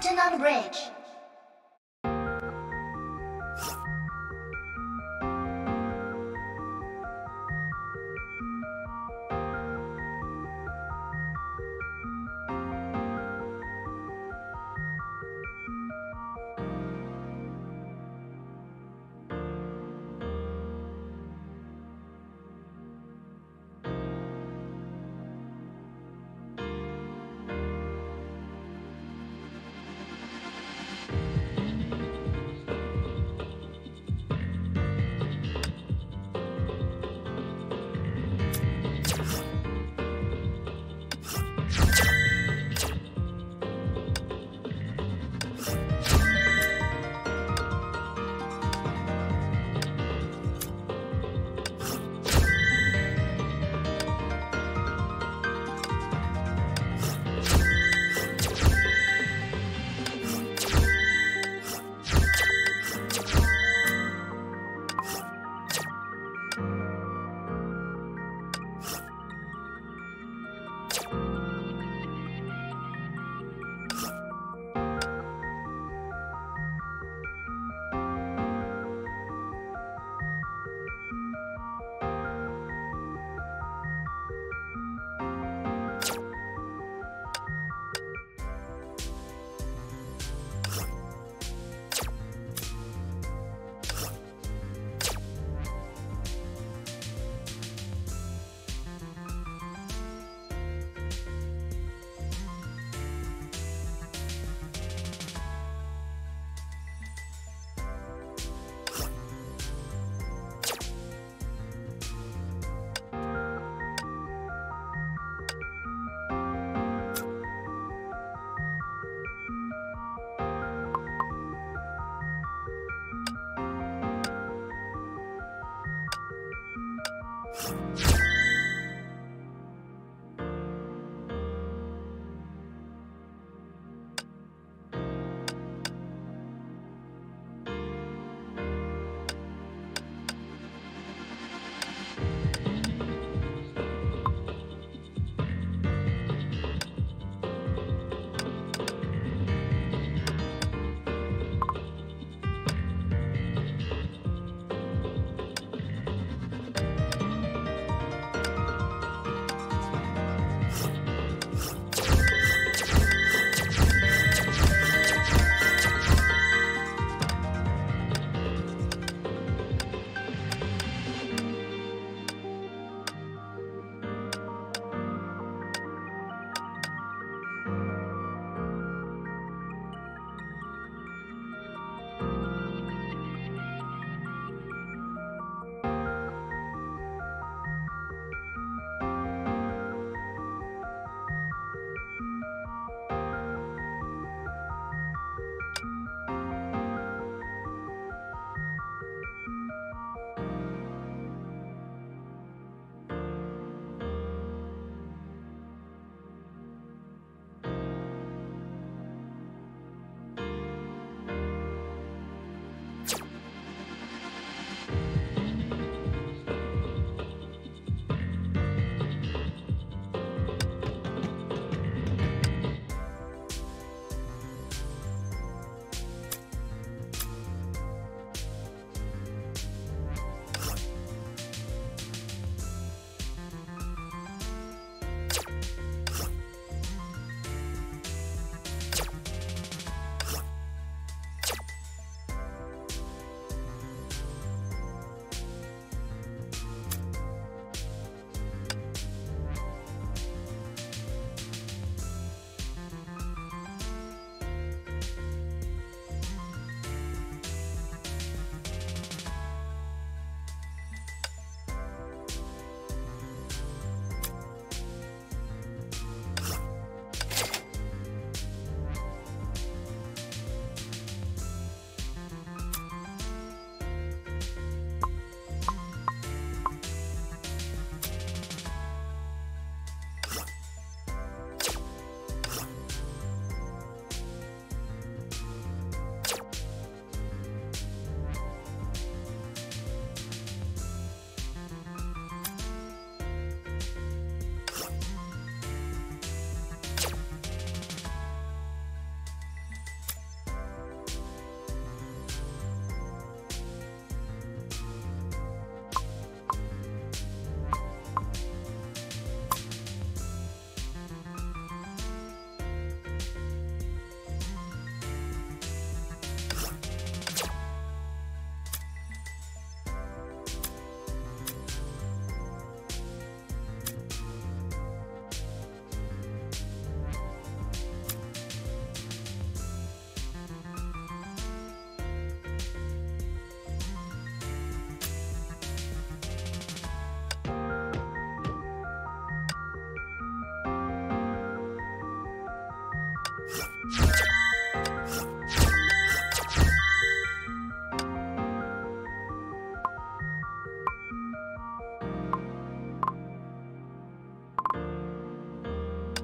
Captain on bridge.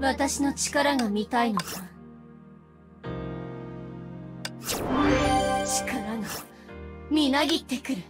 私の力が見たいのか。力がみなぎってくる。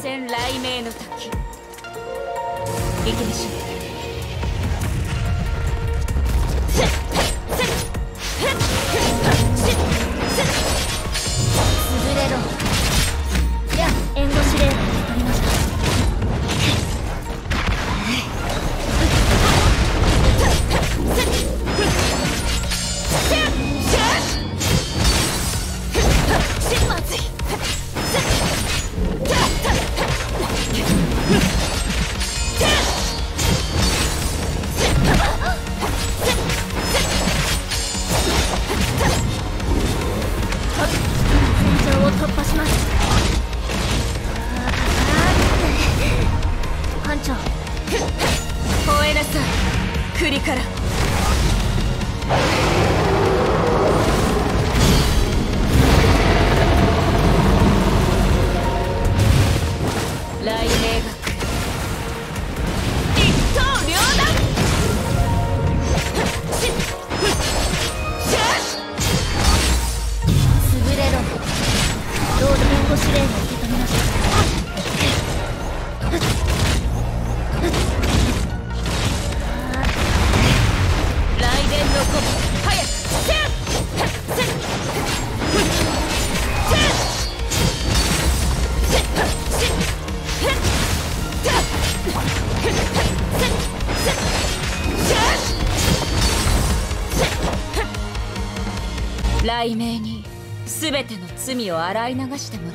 戦雷鳴の滝。行きましょう雷鳴に全ての罪を洗い流しても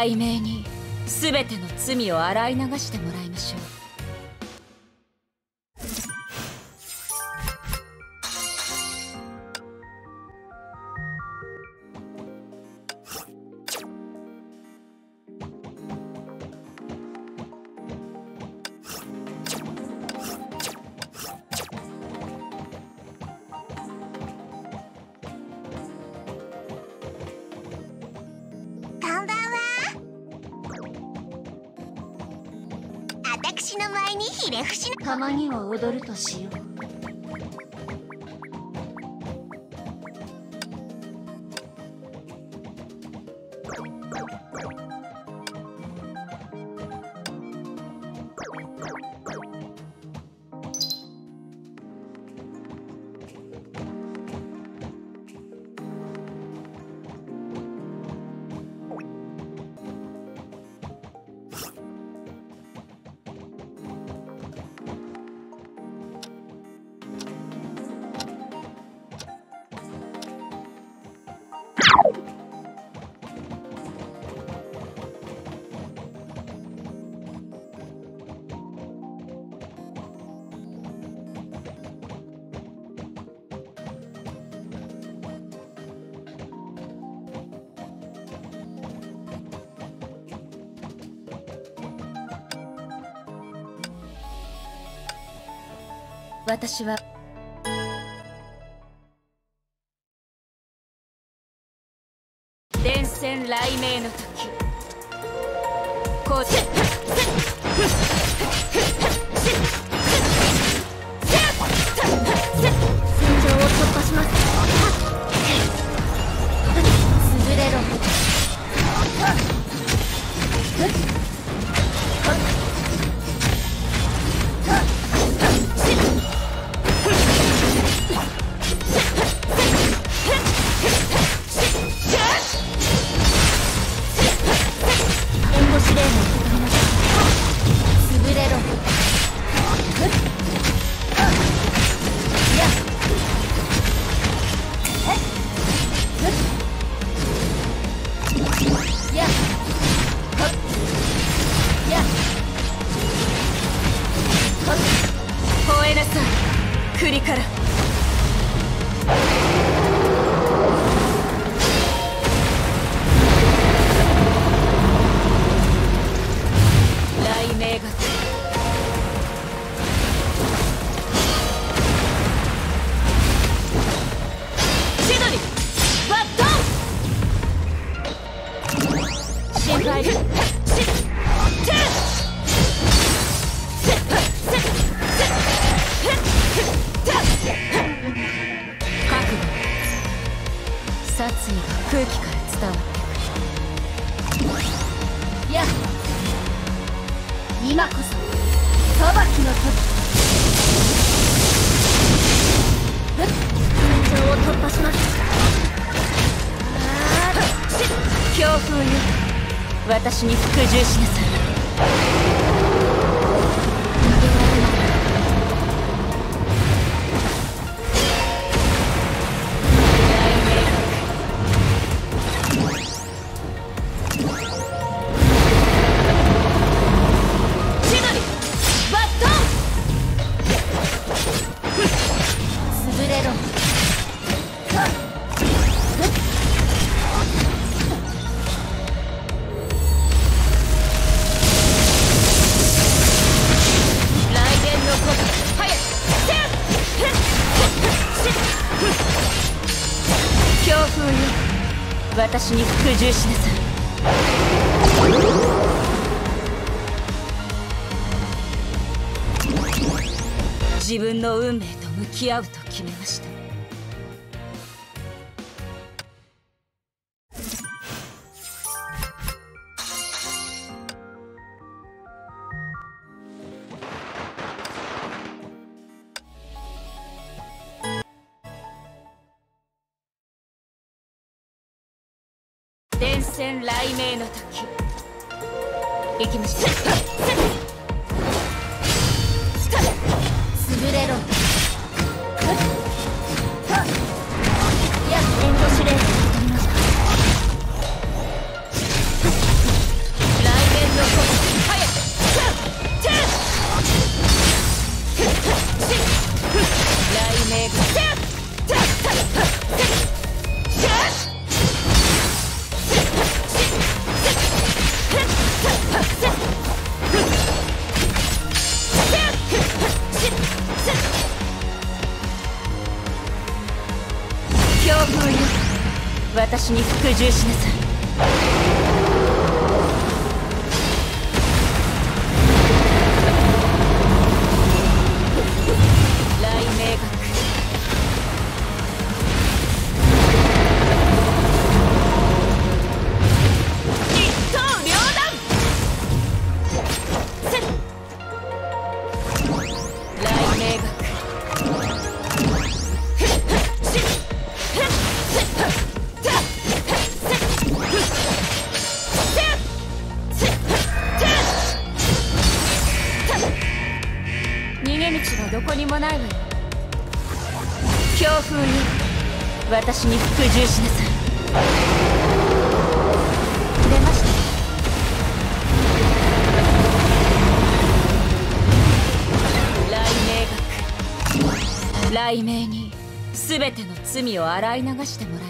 題名に全ての罪を洗い流しても前にひれ伏しな。たまには踊るとしよう。私は Just. 服従しなさい自分の運命と向き合うと決めました。全ての罪を洗い流してもら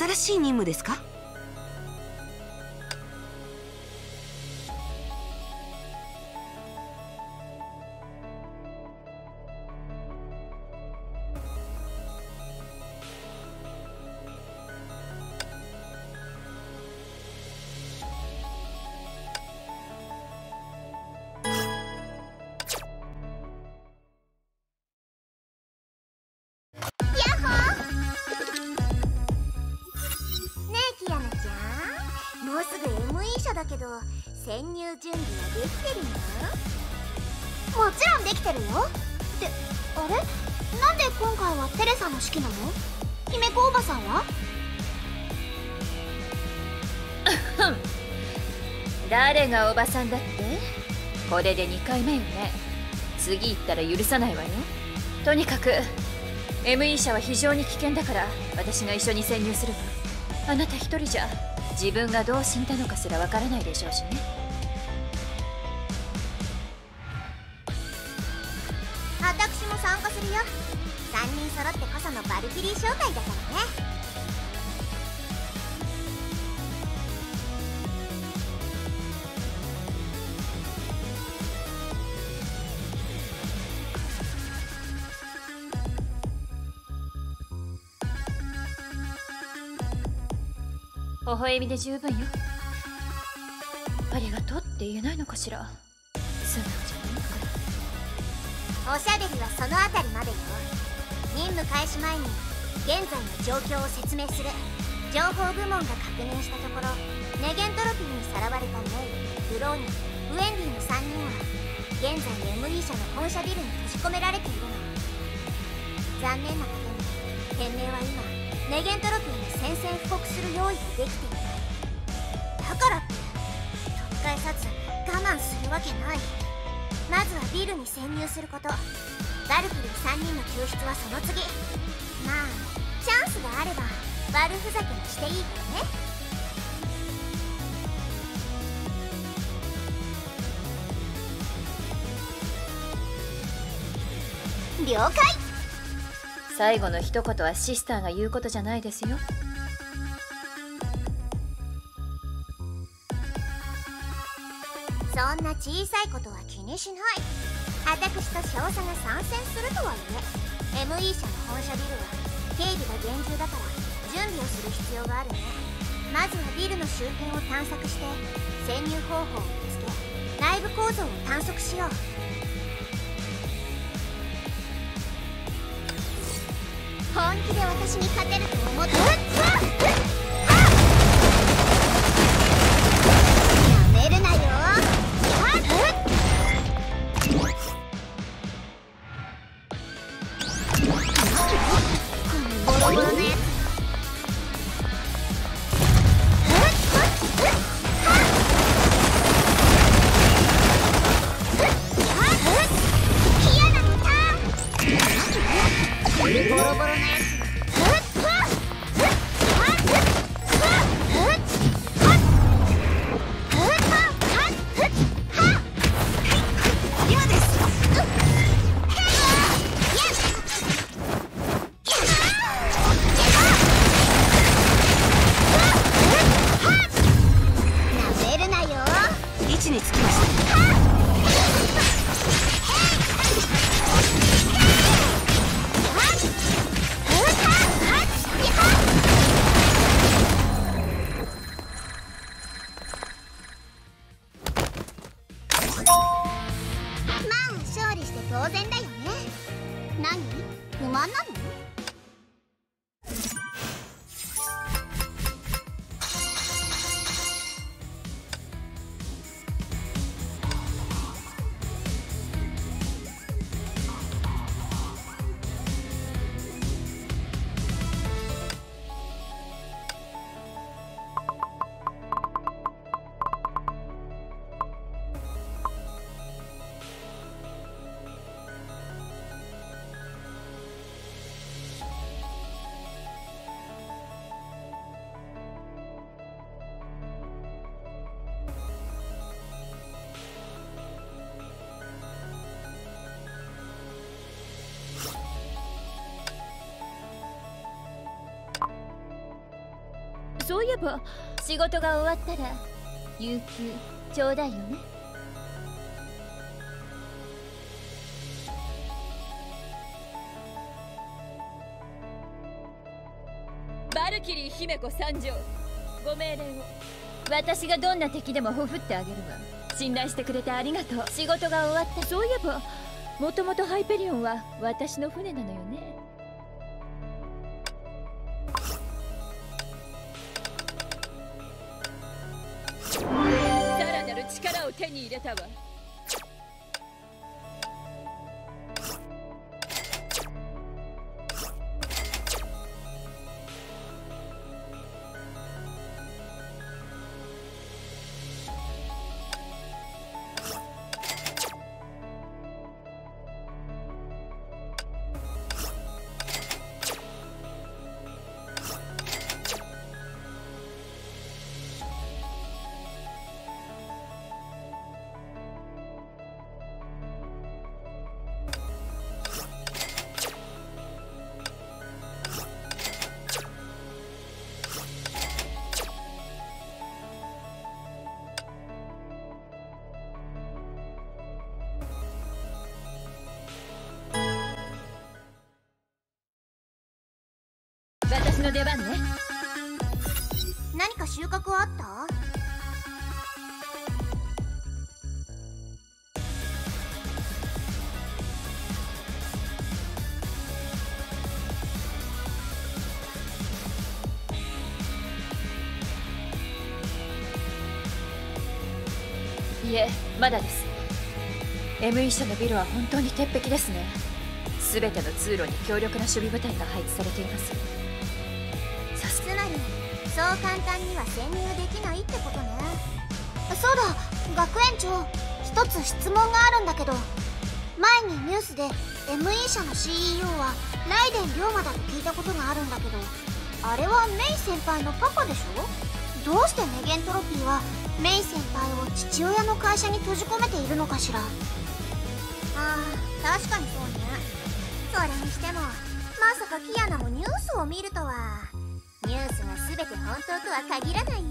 新しい任務ですか？潜入準備はできてるのもちろんできてるよ。ってあれ？なんで今回はテレサの式なの？姫子おばさんは？誰がおばさんだって？これで2回目よね。次行ったら許さないわよ。とにかく ME 社は非常に危険だから私が一緒に潜入するわ。あなた一人じゃ自分がどう死んだのかすらわからないでしょうしね笑みで十分よ。ありがとうって言えないのかしら。素直じゃないのかおしゃべりはそのあたりまでよ。任務開始前に現在の状況を説明する情報部門が確認したところネゲントロピーにさらわれたメイフローニウェンディの3人は現在 ME 社の本社ビルに閉じ込められているの。残念なことに天命は今ネゲントロピーに宣戦布告する用意ができていなビルに潜入すること。ガルプル3人の救出はその次。まあチャンスがあれば悪ふざけもしていいからね。了解。最後の一言はシスターが言うことじゃないですよ。そんな小さいことは気にしない私と少佐が参戦するとはいえ ME 社の本社ビルは警備が厳重だから準備をする必要があるね。まずはビルの周辺を探索して潜入方法を見つけ内部構造を探索しよう。本気で私に勝てると思ってやめそういえば仕事が終わったら有給ちょうだいよね。バルキリー姫子参上。ご命令を。私がどんな敵でもほふってあげるわ。信頼してくれてありがとう。仕事が終わった。そういえばもともとハイペリオンは私の船なのよを手の出番ね。何か収穫はあった？いえまだです。ME 社のビルは本当に鉄壁ですね。全ての通路に強力な守備部隊が配置されていますそう簡単には潜入できないってことね。そうだ学園長。一つ質問があるんだけど。前にニュースで ME 社の CEO はライデン龍馬だと聞いたことがあるんだけど。あれはメイ先輩のパパでしょ？どうしてネゲントロピーはメイ先輩を父親の会社に閉じ込めているのかしら？ああ確かにそうね。それにしてもまさかキアナもニュースを見るとはは限らないよ。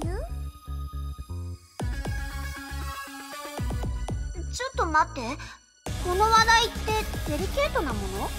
ちょっと待って。この話題ってデリケートなもの？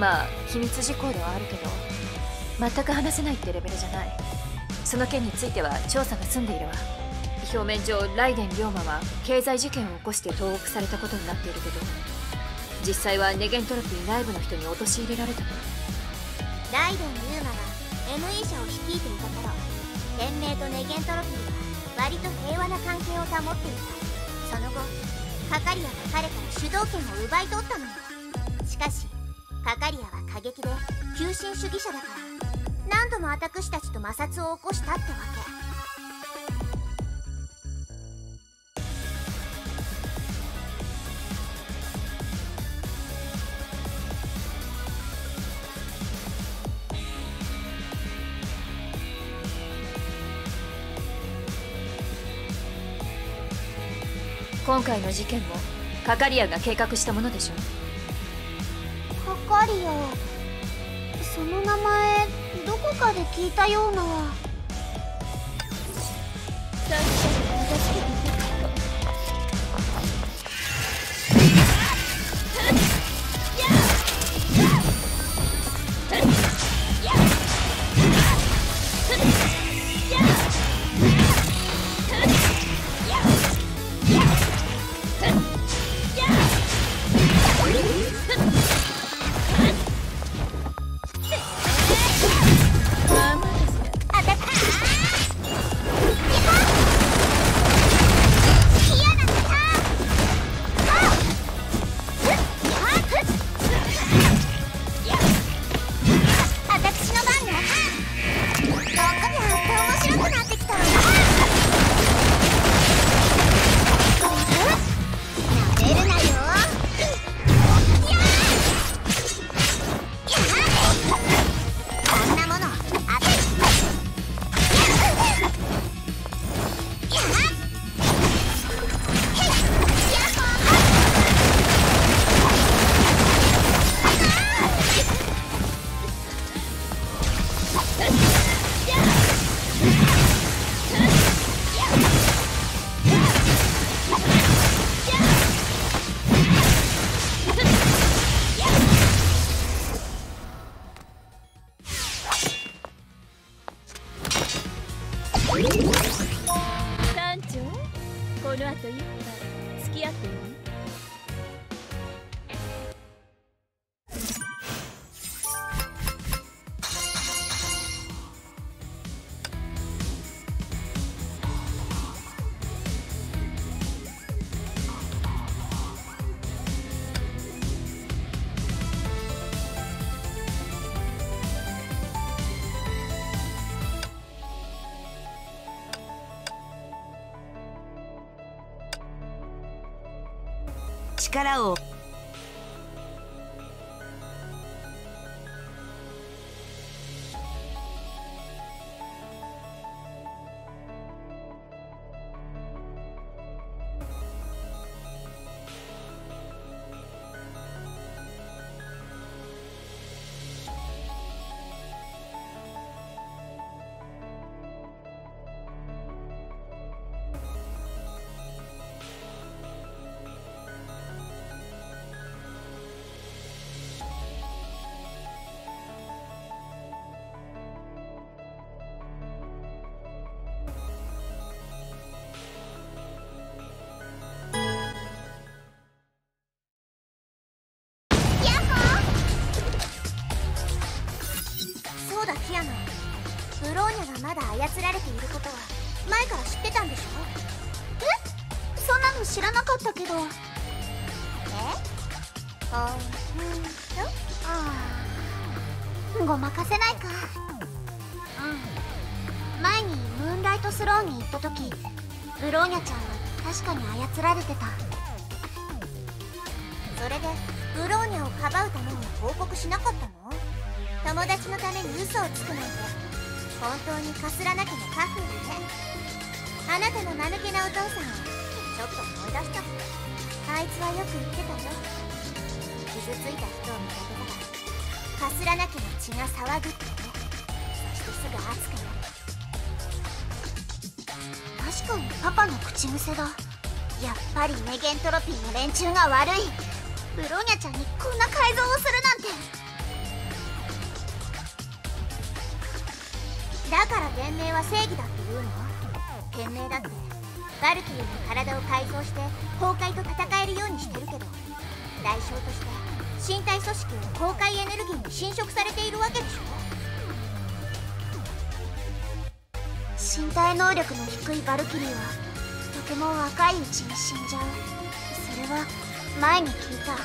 まあ機密事項ではあるけど全く話せないってレベルじゃない。その件については調査が済んでいるわ。表面上ライデン龍馬は経済事件を起こして投獄されたことになっているけど実際はネゲントロピー内部の人に陥れられた。のライデン龍馬が ME 社を率いていた頃天命とネゲントロピーは割と平和な関係を保っていた。その後カカリアが彼から主導権を奪い取ったのよしかしカカリアは過激で急進主義者だから何度も私たちと摩擦を起こしたってわけ。今回の事件もカカリアが計画したものでしょカカリアその名前どこかで聞いたような。操られている当にかすらなきゃの家風だねあなたの間抜けなお父さんをちょっと思い出したあいつはよく言ってたよ傷ついた人を見かけたらかすらなきゃの血が騒ぐってねそしてすぐ熱くなる。確かにパパの口癖だ。やっぱりネゲントロピーの連中が悪い。ブローニャちゃんにこんな改造をするなんて。から弁明は正義だって言うの？賢明だって。バルキリーの体を改造して崩壊と戦えるようにしてるけど代償として身体組織を崩壊エネルギーに侵食されているわけでしょ？身体能力の低いバルキリーはとても若いうちに死んじゃう。それは前に聞いた。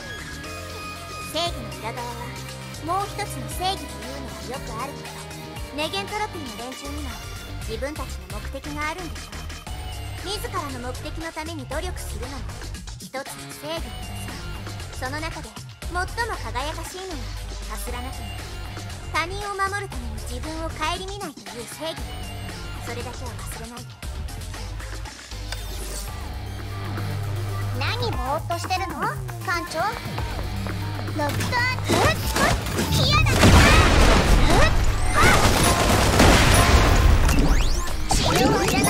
正義の裏側はもう一つの正義というのはよくあることネゲントロピーの連中には自分たちの目的があるんでしょ自らの目的のために努力するのも一つの正義なのさその中で最も輝かしいのがかすらなきゃ他人を守るために自分を顧みないという正義それだけは忘れないで何ぼーっとしてるの艦長ロックオンキアナ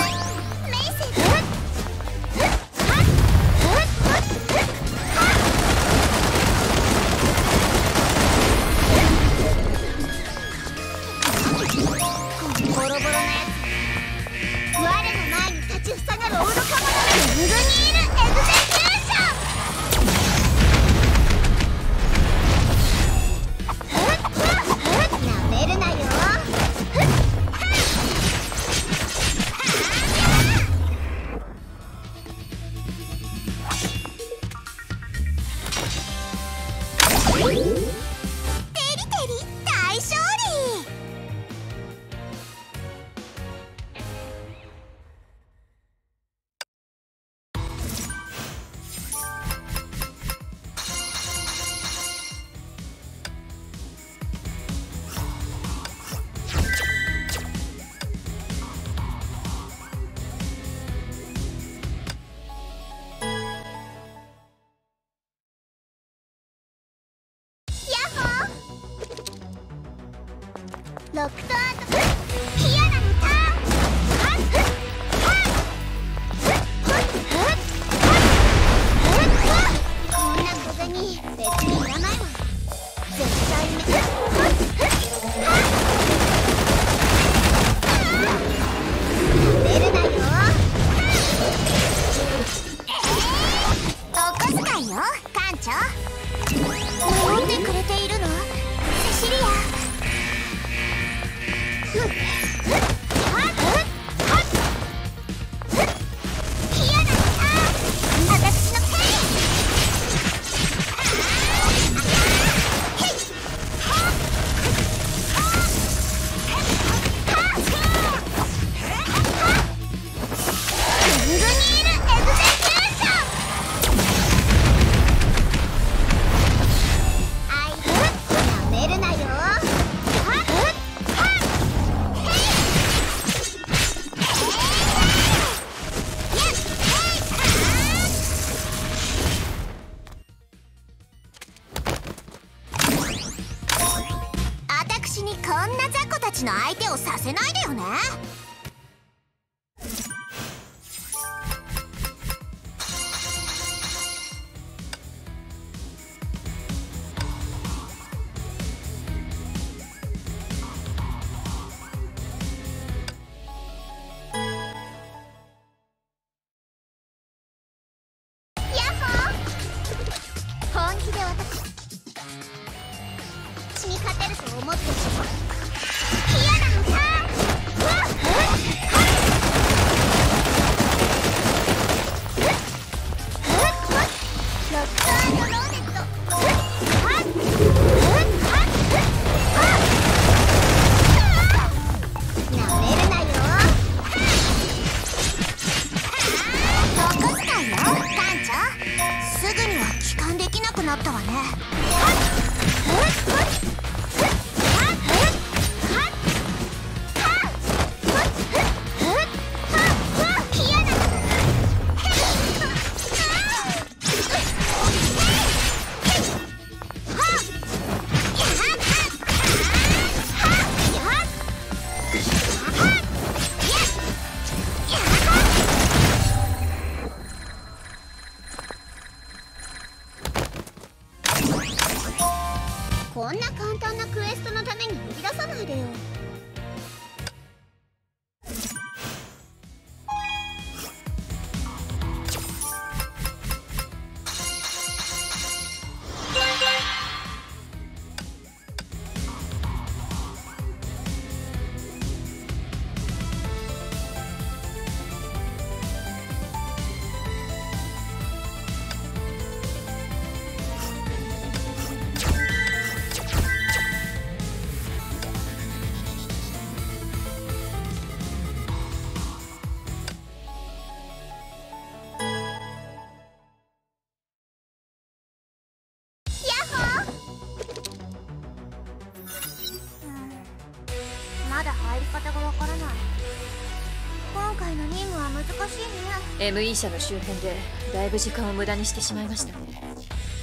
ME 社の周辺でだいぶ時間を無駄にしてしまいましたね。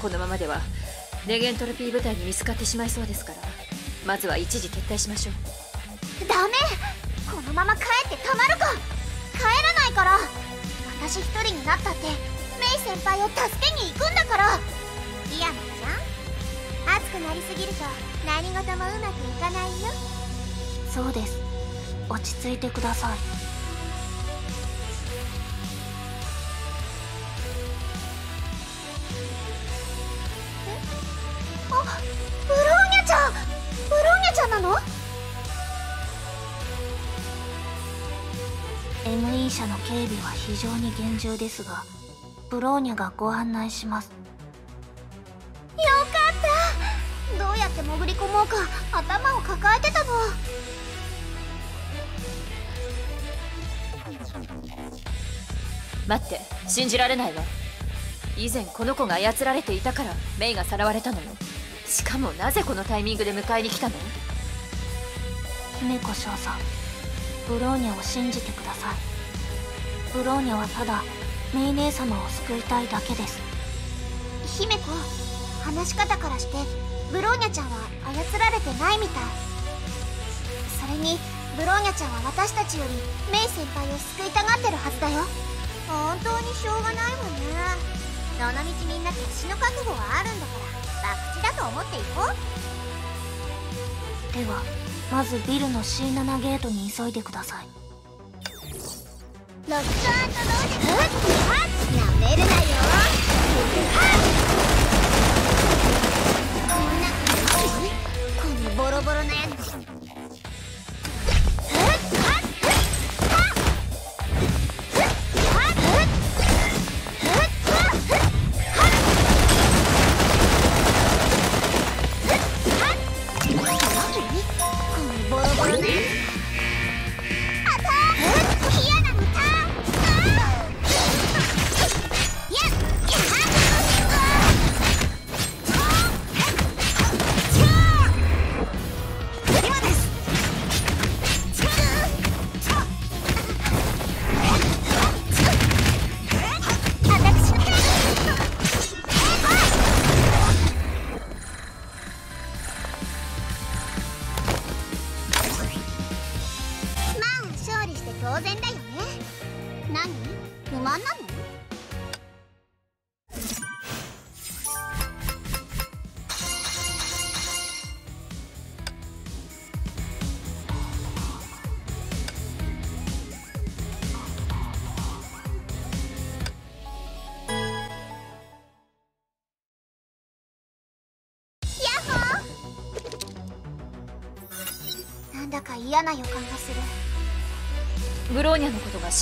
このままではネゲントロピー部隊に見つかってしまいそうですからまずは一時撤退しましょう。ダメ！このまま帰ってたまるか！帰らないから！私一人になったってメイ先輩を助けに行くんだから！イヤナちゃん？熱くなりすぎると何事もうまくいかないよ。そうです。落ち着いてください非常に厳重ですがブローニャがご案内します。よかった。どうやって潜り込もうか頭を抱えてたの待って信じられないわ。以前この子が操られていたからメイがさらわれたのよ。しかもなぜこのタイミングで迎えに来たの？姫子少佐ブローニャを信じてくださいブローニャはただメイ姉様を救いたいだけです。姫子話し方からしてブローニャちゃんは操られてないみたい。それにブローニャちゃんは私たちよりメイ先輩を救いたがってるはずだよ。本当にしょうがないわね。どのみちみんな決死の覚悟はあるんだから博打だと思っていこう。ではまずビルの C7 ゲートに急いでくださいロックアウトローでなめるなよこんなこのボロボロなやつ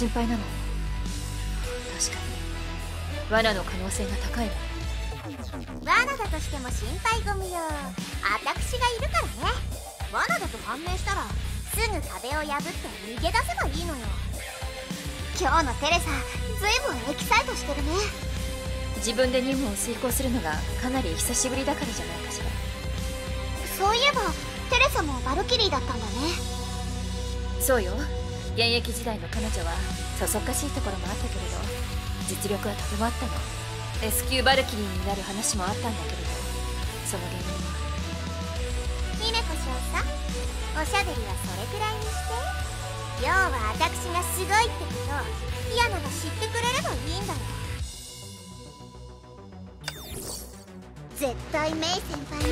心配なの。確かに。罠の可能性が高いわ罠だとしても心配ご無用。私がいるからね。罠だと判明したらすぐ壁を破って逃げ出せばいいのよ。今日のテレサずいぶんエキサイトしてるね。自分で任務を遂行するのがかなり久しぶりだからじゃないかしら。そういえばテレサもバルキリーだったんだね。そうよ現役時代の彼女はそそっかしいところもあったけれど実力はとてもあったの。S 級バルキリーになる話もあったんだけれど。その原因は姫子少佐おしゃべりはそれくらいにして要は私がすごいってこと。をヒアナが知ってくれればいいんだよ絶対メイ先輩に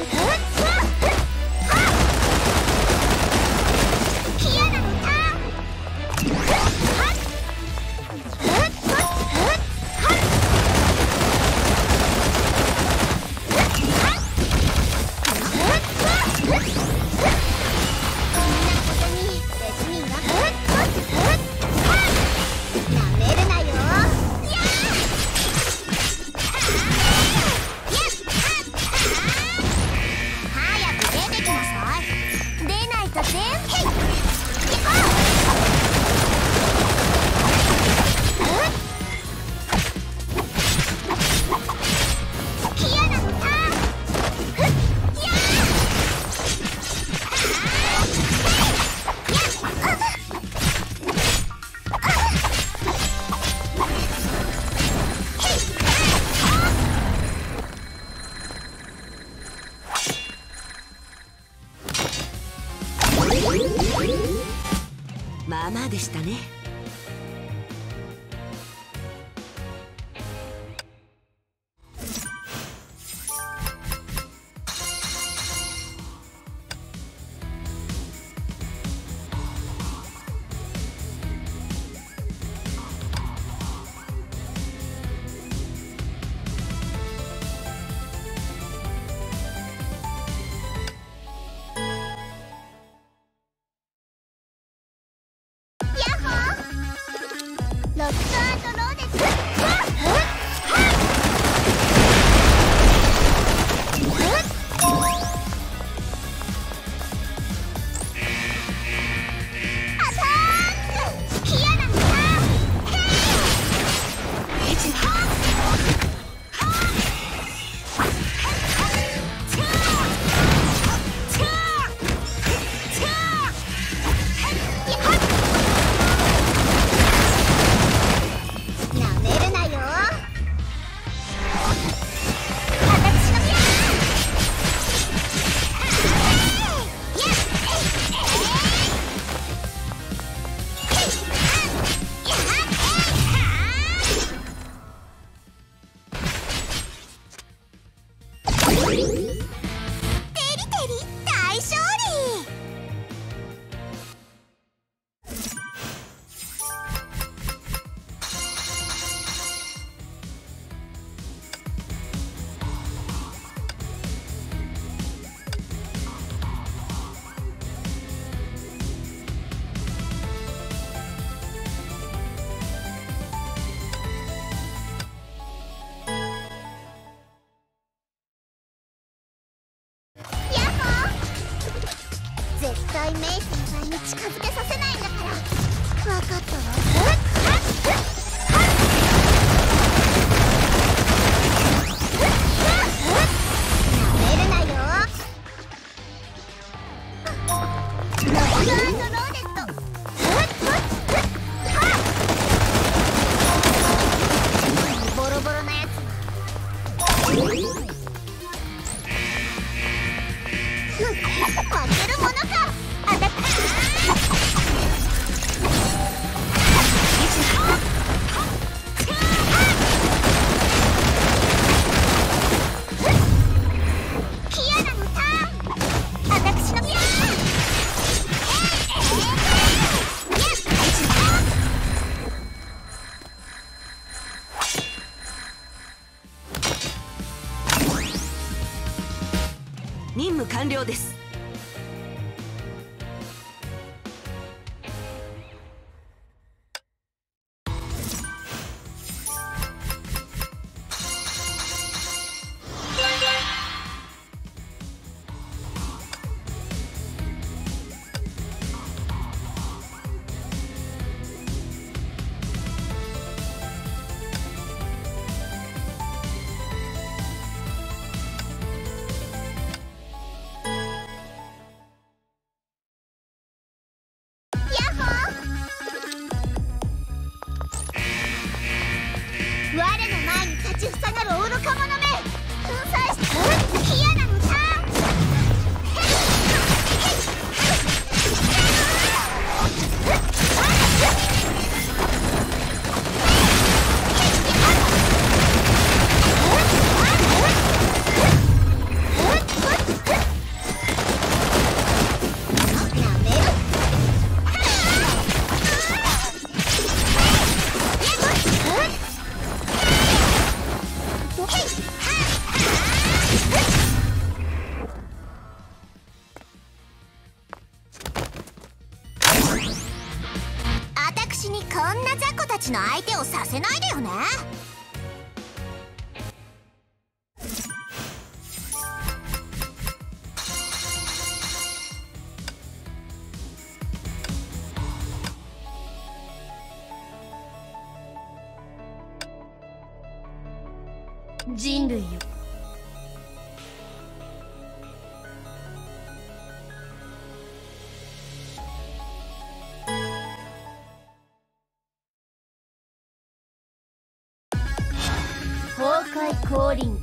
降臨。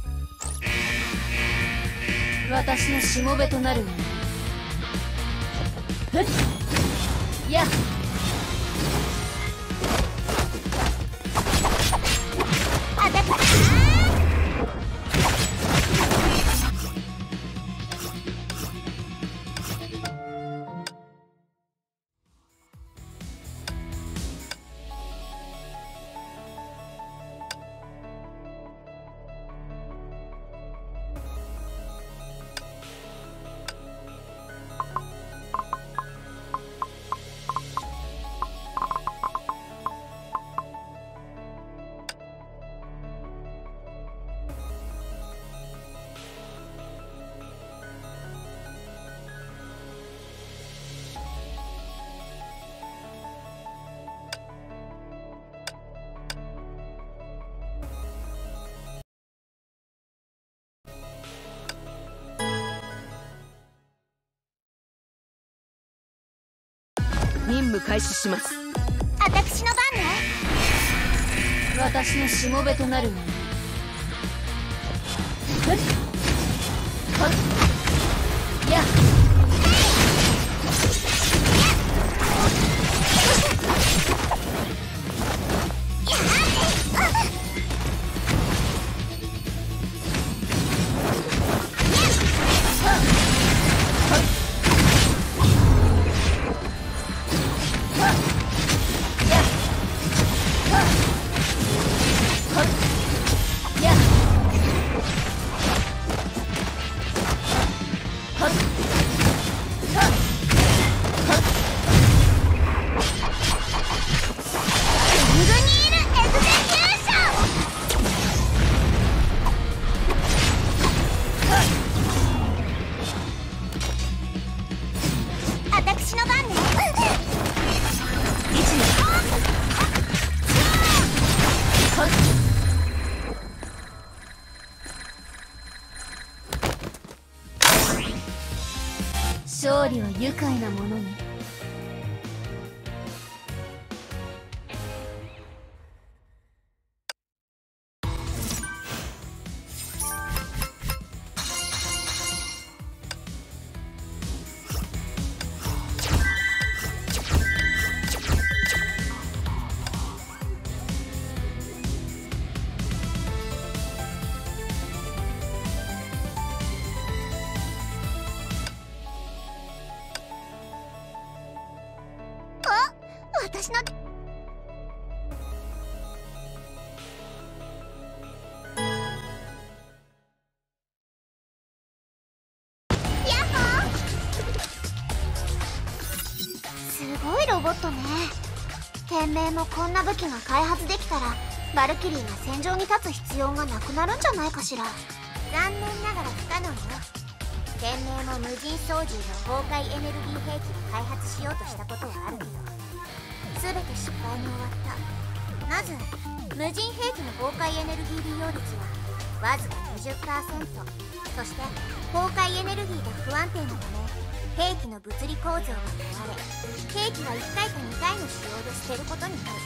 私のしもべとなるがやっ務開始します。私の番ね。私のしもべとなるの。やや天命もこんな武器が開発できたらバルキリーが戦場に立つ必要がなくなるんじゃないかしら。残念ながら不可能よ。天命も無人操縦の崩壊エネルギー兵器を開発しようとしたことはあるけど全て失敗に終わった。まず無人兵器の崩壊エネルギー利用率はわずか20%そして崩壊エネルギーが不安定なため兵器の物理構造が壊れ兵器は1回か2回の使用で捨てることになる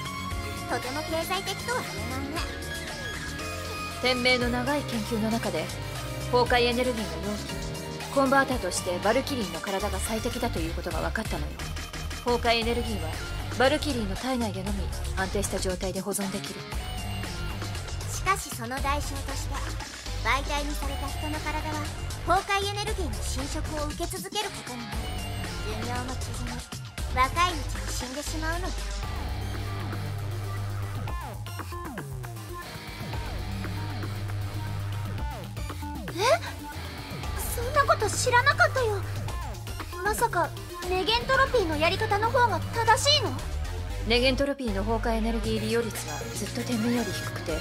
とても経済的とは言えないね天命の長い研究の中で崩壊エネルギーの容器コンバーターとしてバルキリーの体が最適だということが分かったのよ。崩壊エネルギーはバルキリーの体内でのみ安定した状態で保存できる。しかしその代償として媒体にされた人の体は崩壊エネルギーの侵食を受け続けることになる。寿命も縮み若いうちに死んでしまうのよえ？そんなこと知らなかったよ。まさかネゲントロピーのやり方の方が正しいの？ネゲントロピーの崩壊エネルギー利用率はずっと天命より低くて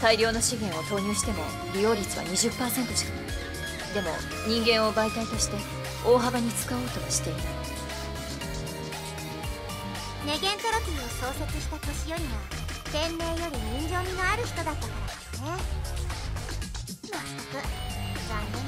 大量の資源を投入しても利用率は20%しかない。でも人間を媒体として大幅に使おうとはしていない。ネゲントロピーを創設した年よりは天命より人情味のある人だったからですね。まったく。残念。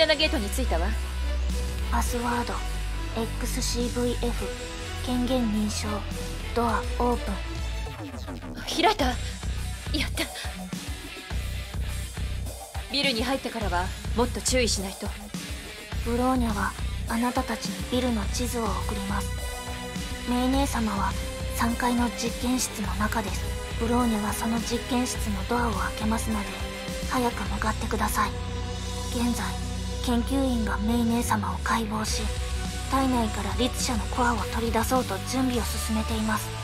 C7 ゲートに着いたわ。パスワード XCVF 権限認証ドアオープン。開いた。やった。ビルに入ってからはもっと注意しないと。ブローニャはあなたたちにビルの地図を送ります。メイネー様は3階の実験室の中です。ブローニャがその実験室のドアを開けますので早く向かってください。現在研究員がメイネー様を解剖し体内から律者のコアを取り出そうと準備を進めています。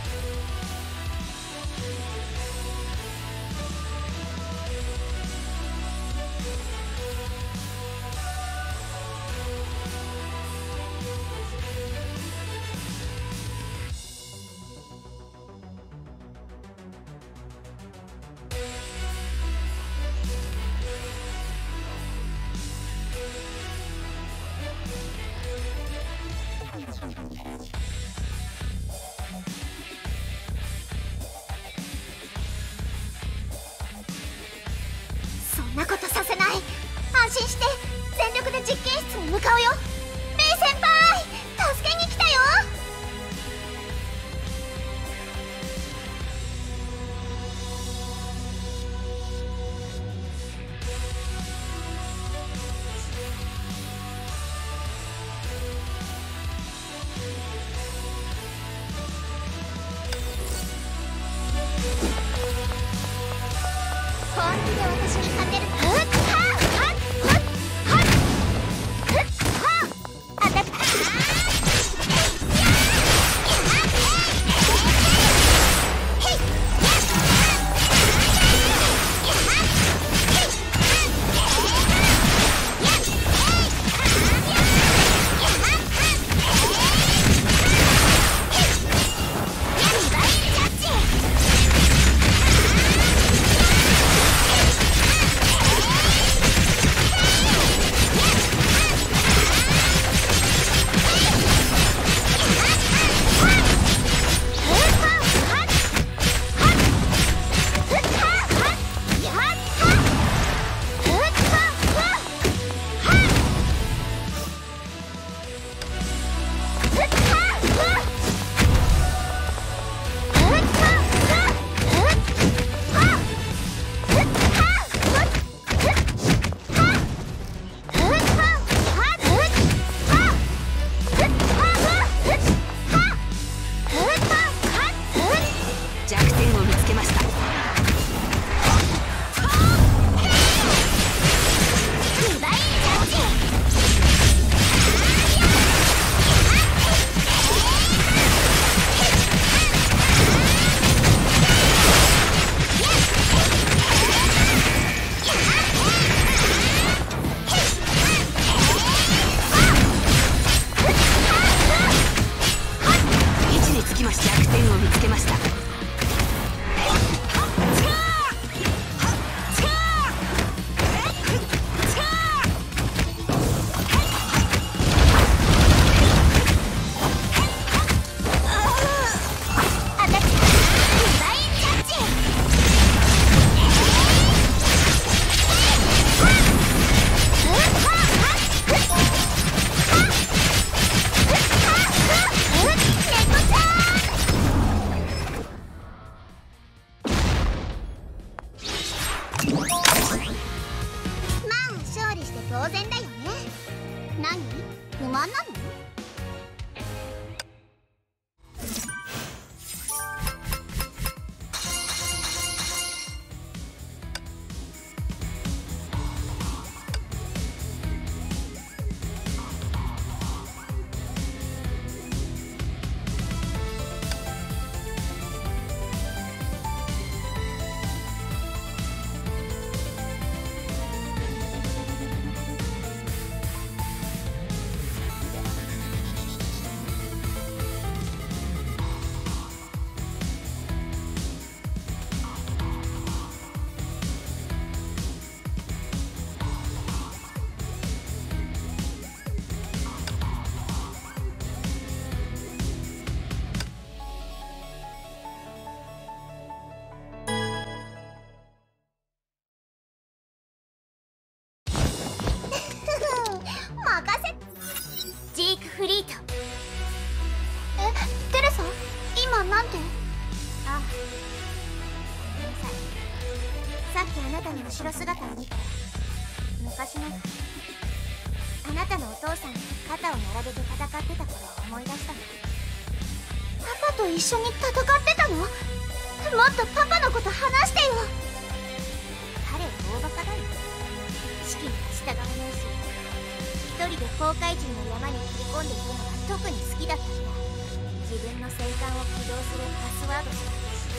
を起動するパスワードし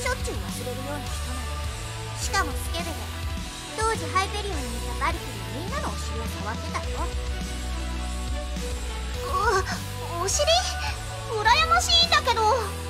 ょっちゅう忘れるような人なのしかもスケベで当時ハイペリオンにいたバルキリみんなのお尻を触ってたよ。おお尻？羨ましいんだけど。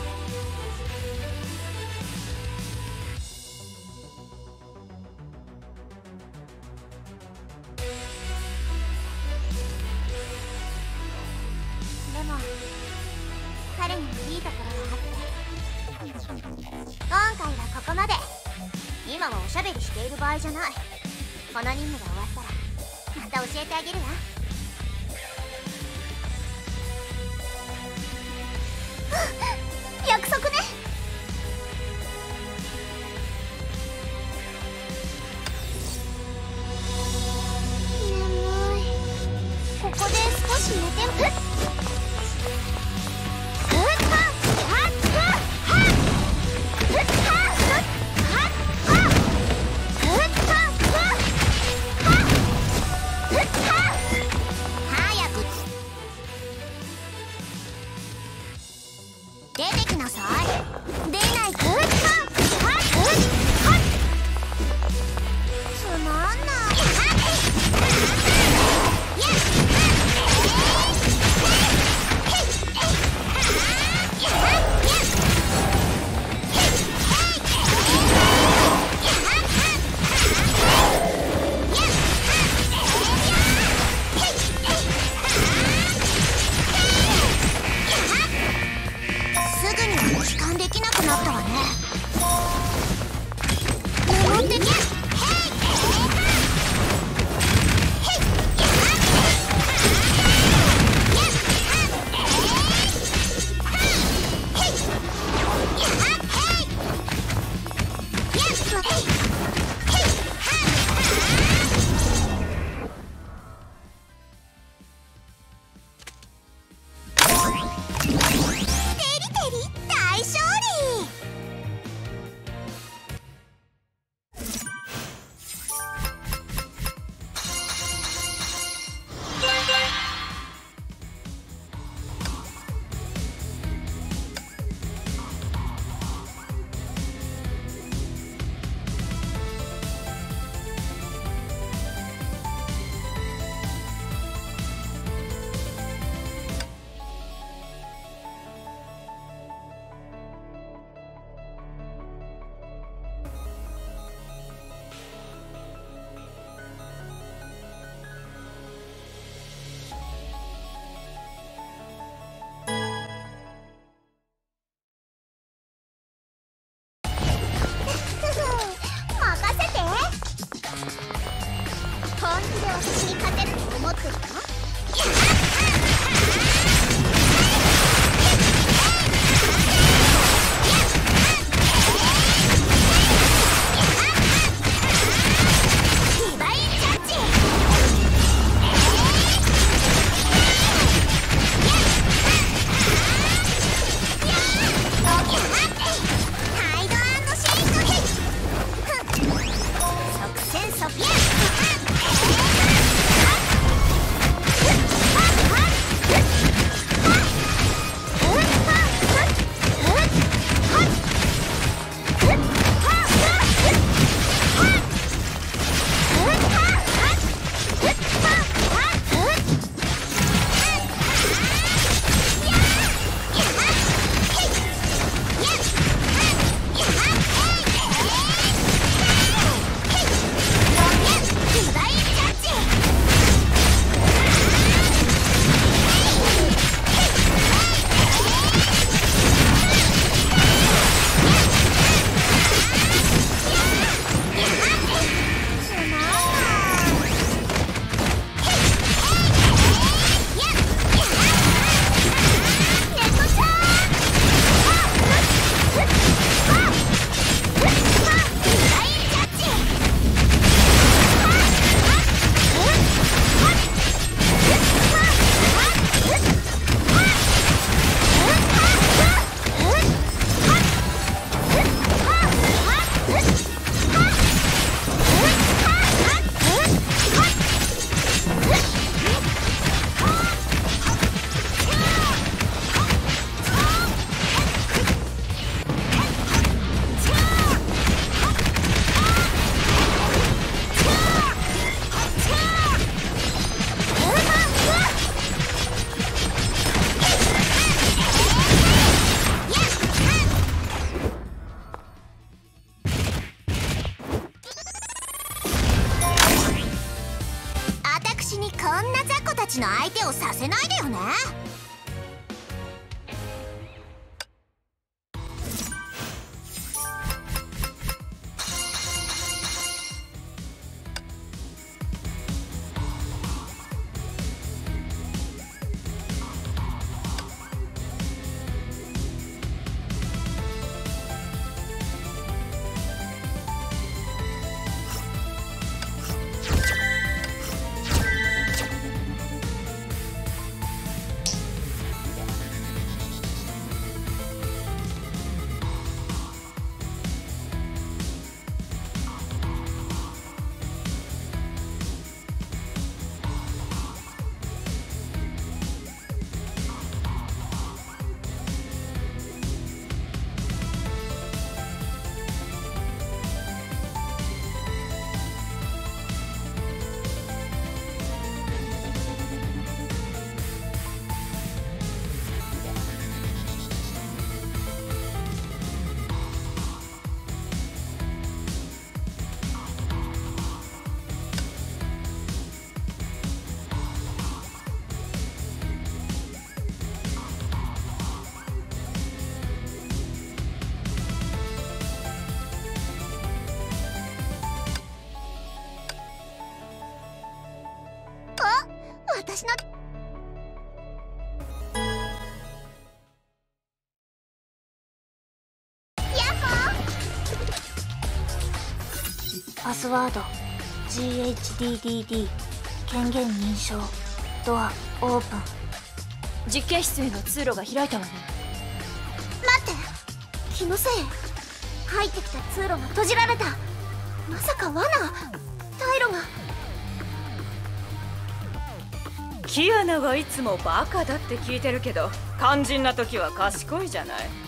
スワード GHDDD 権限認証ドアオープン。実験室への通路が開いたわね。待って気のせい。入ってきた通路が閉じられた。まさか罠退路が。キアナはいつもバカだって聞いてるけど肝心な時は賢いじゃない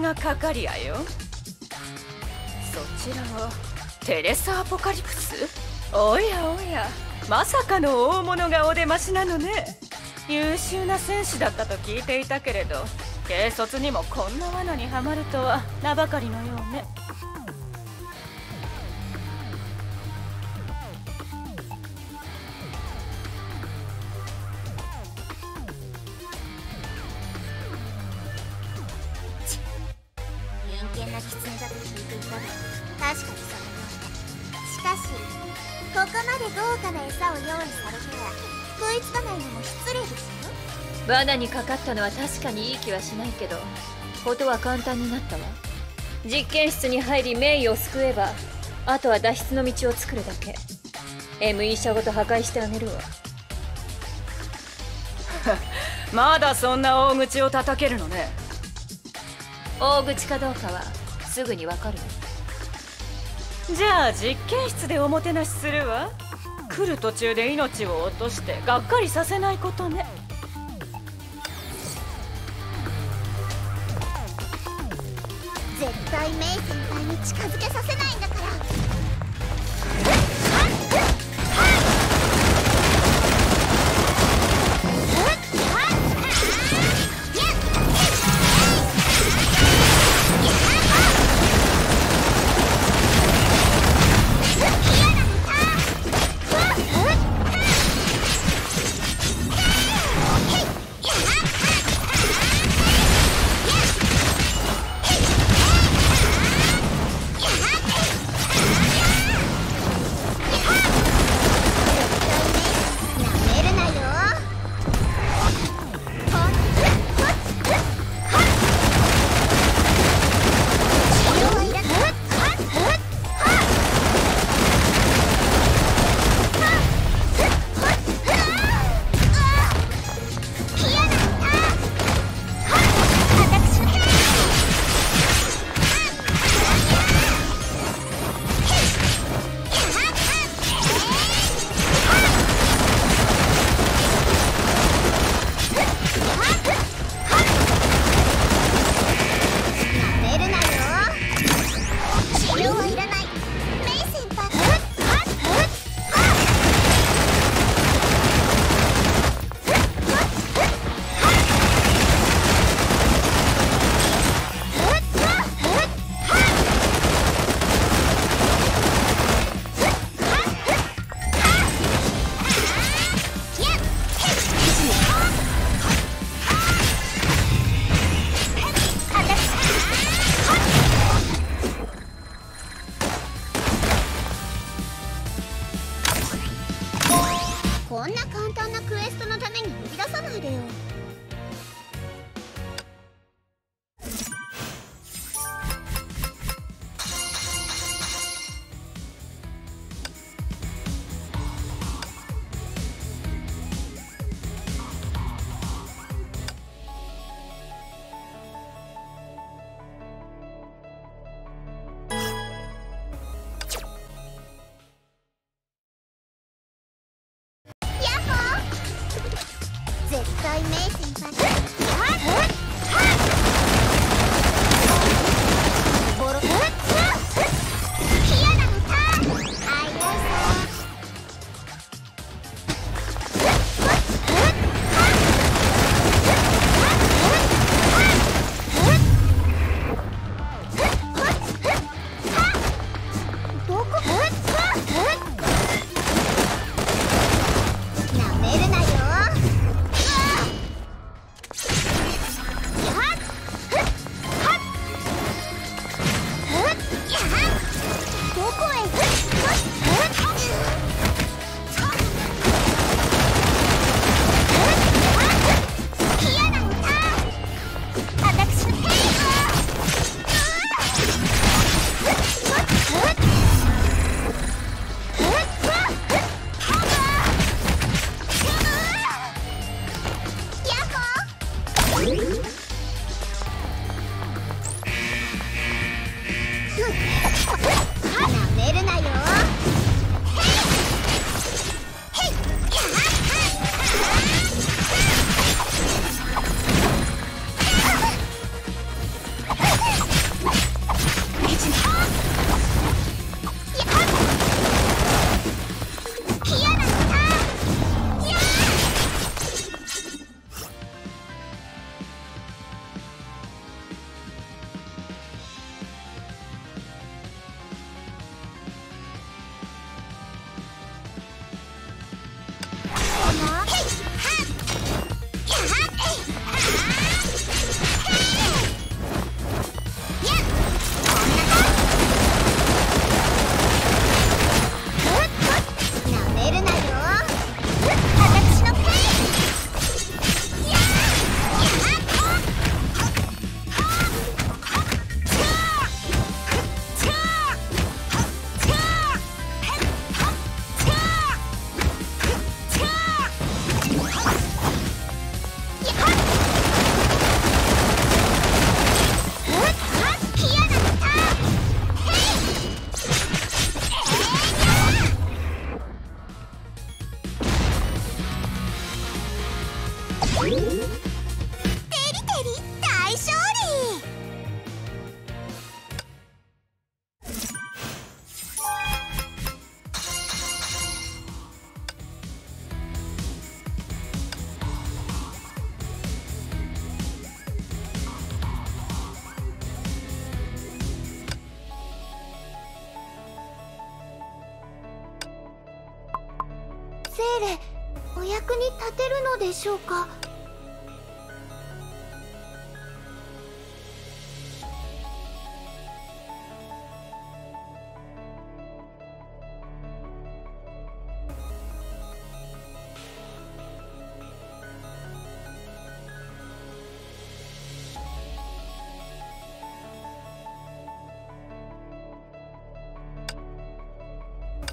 がかかりやよ。そちらはテレサ・アポカリプス？おやおやまさかの大物がお出ましなのね。優秀な戦士だったと聞いていたけれど軽率にもこんな罠にはまるとは名ばかりのようね。たのは確かにいい気はしないけどことは簡単になったわ。実験室に入りメイを救えばあとは脱出の道を作るだけ。ME 社ごと破壊してあげるわ。まだそんな大口を叩けるのね。大口かどうかはすぐにわかる。わじゃあ実験室でおもてなしするわ。来る途中で命を落としてがっかりさせないことねでしょうか？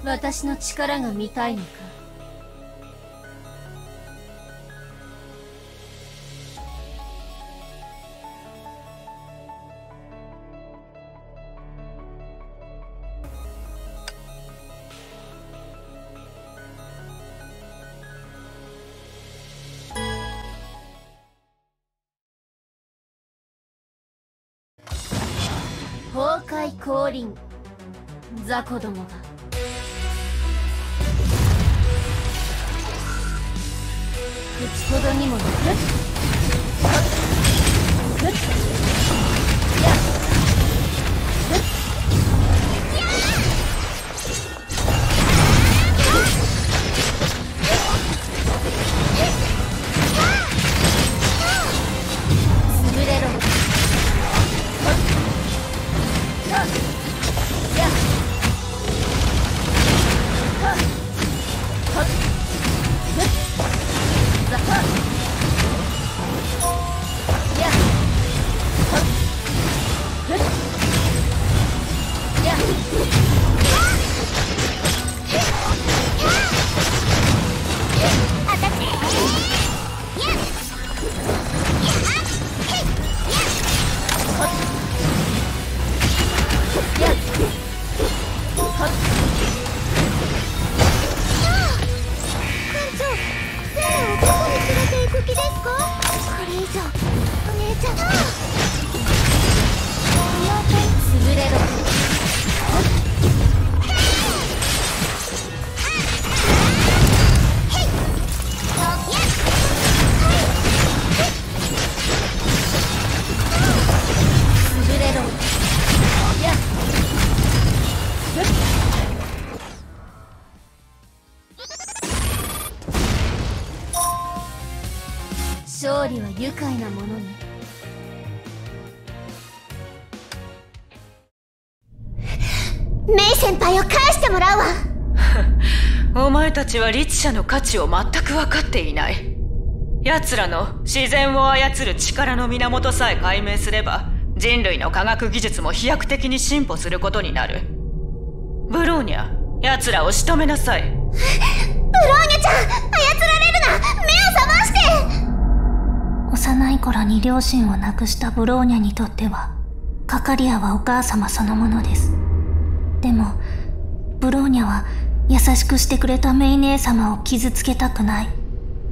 私の力が見たいのか？界降臨。雑魚どもが。口ほどにも。なっお前たちは律者の価値を全く分かっていない。奴らの自然を操る力の源さえ解明すれば人類の科学技術も飛躍的に進歩することになる。ブローニャ奴らを仕留めなさい。ブローニャちゃん操られるな。目を覚まして。幼い頃に両親を亡くしたブローニャにとってはカカリアはお母様そのものです。でもブローニャは優しくしてくれたメイ姉様を傷つけたくない。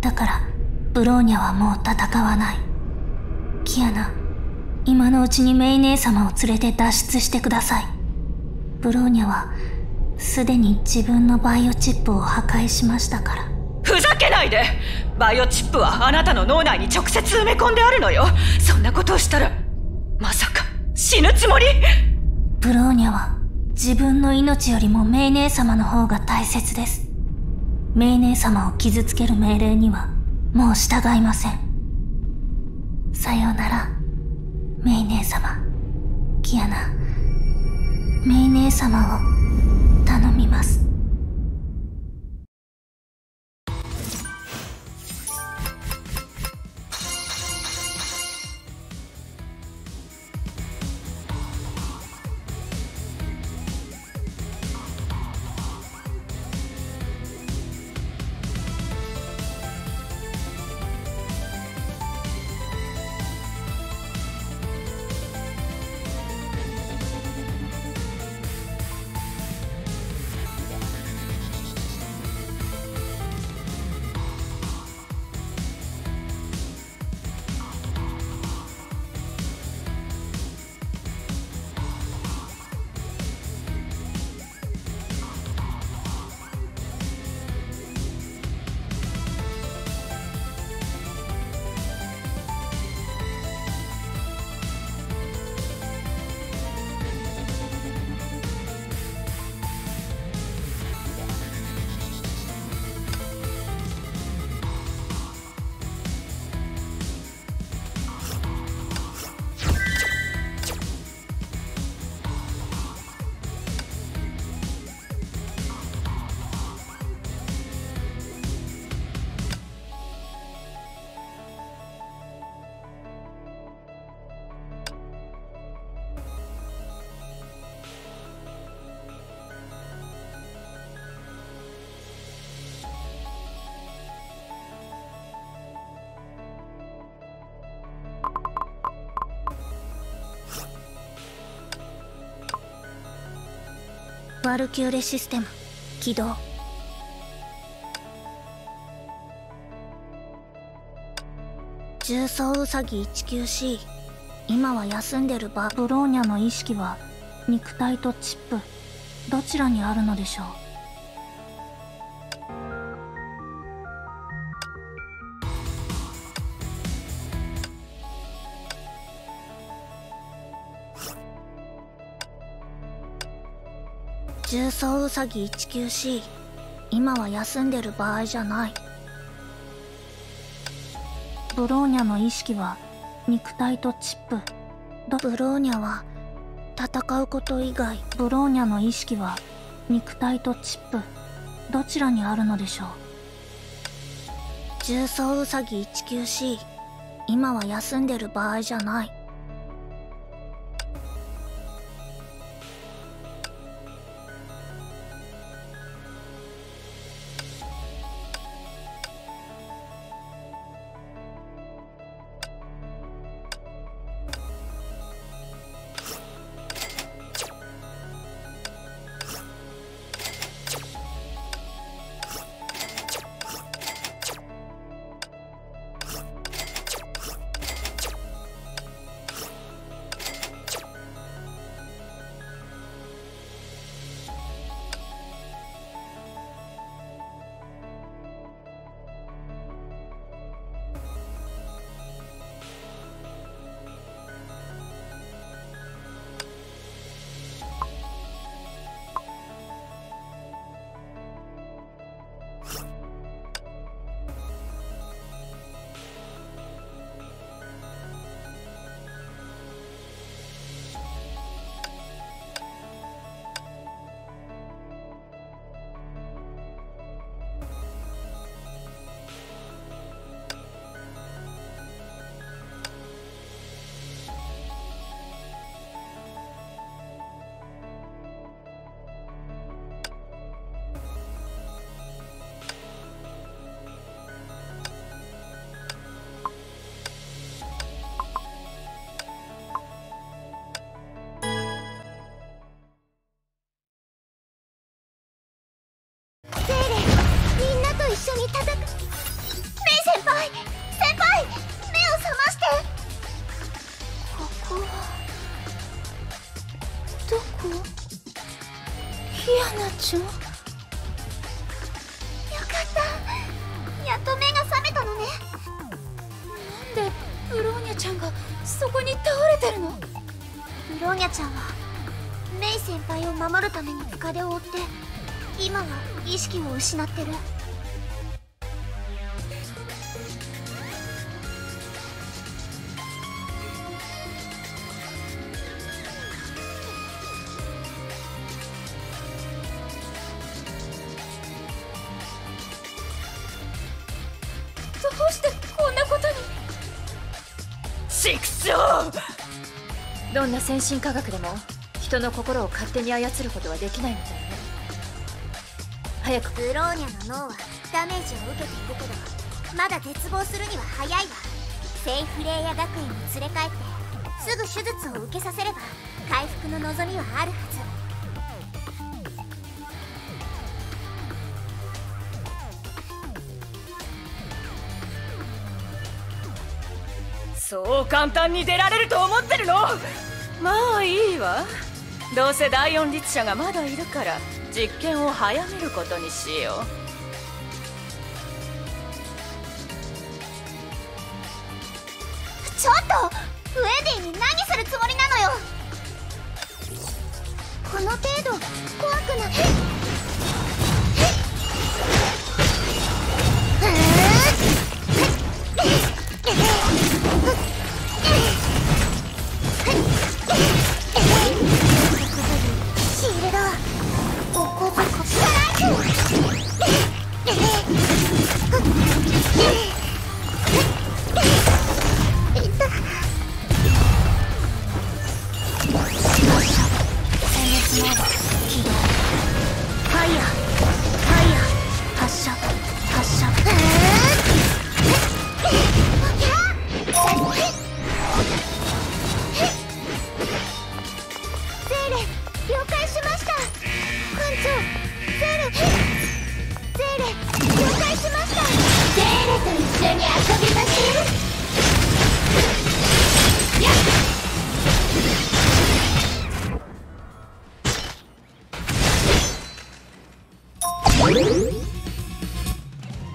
だからブローニャはもう戦わない。キアナ今のうちにメイ姉様を連れて脱出してください。ブローニャはすでに自分のバイオチップを破壊しましたから。ふざけないで！バイオチップはあなたの脳内に直接埋め込んであるのよ。そんなことをしたらまさか死ぬつもり？ブローニャは自分の命よりもメイ姉様の方が大切です。メイ姉様を傷つける命令にはもう従いません。さようならメイ姉様。キアナメイ姉様を頼みます。アルキューレシステム起動。重曹ウサギ 19C 今は休んでるバブローニャの意識は肉体とチップどちらにあるのでしょう？重曹ウサギ 19C 今は休んでる場合じゃない。ブローニャの意識は肉体とチップ。どブローニャは戦うこと以外ブローニャの意識は肉体とチップ。どちらにあるのでしょう？重曹ウサギ 19C 今は休んでる場合じゃない。意識を失ってる。どうしてこんなことに？畜生どんな先進科学でも人の心を勝手に操ることはできないみたいね早くブローニャの脳はダメージを受けているけどまだ絶望するには早いわ。セイフレイヤ学園に連れ帰ってすぐ手術を受けさせれば回復の望みはあるはず。そう簡単に出られると思ってるの？まあいいわ。どうせ第四律者がまだいるから。実験を早めることにしよう。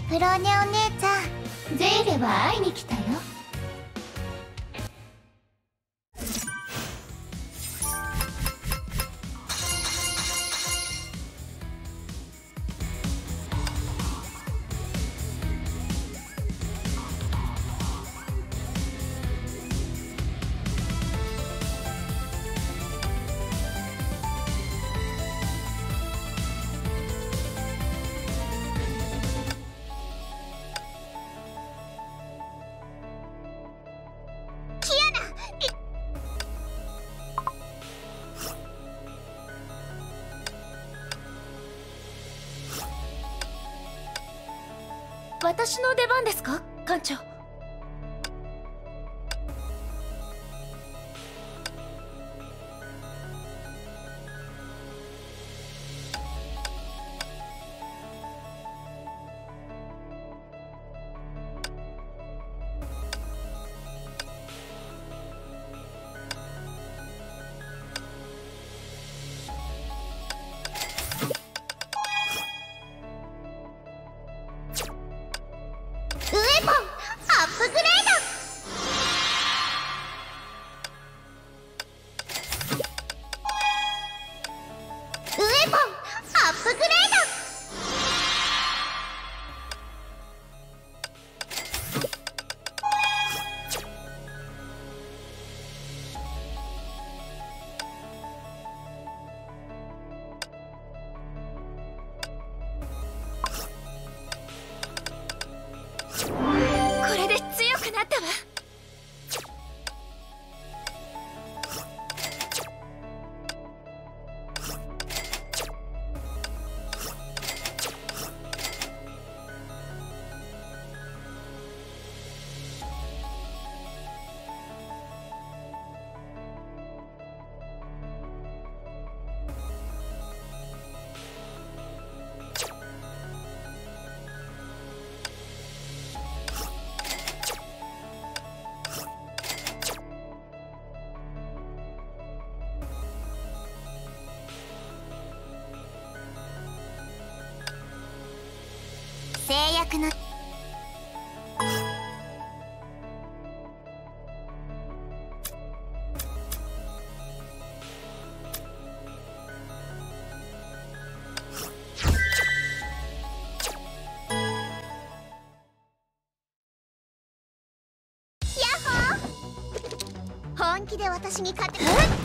フローニャお姉ちゃん。ゼーレは会いに来たよ。んですか？気で私に勝てえ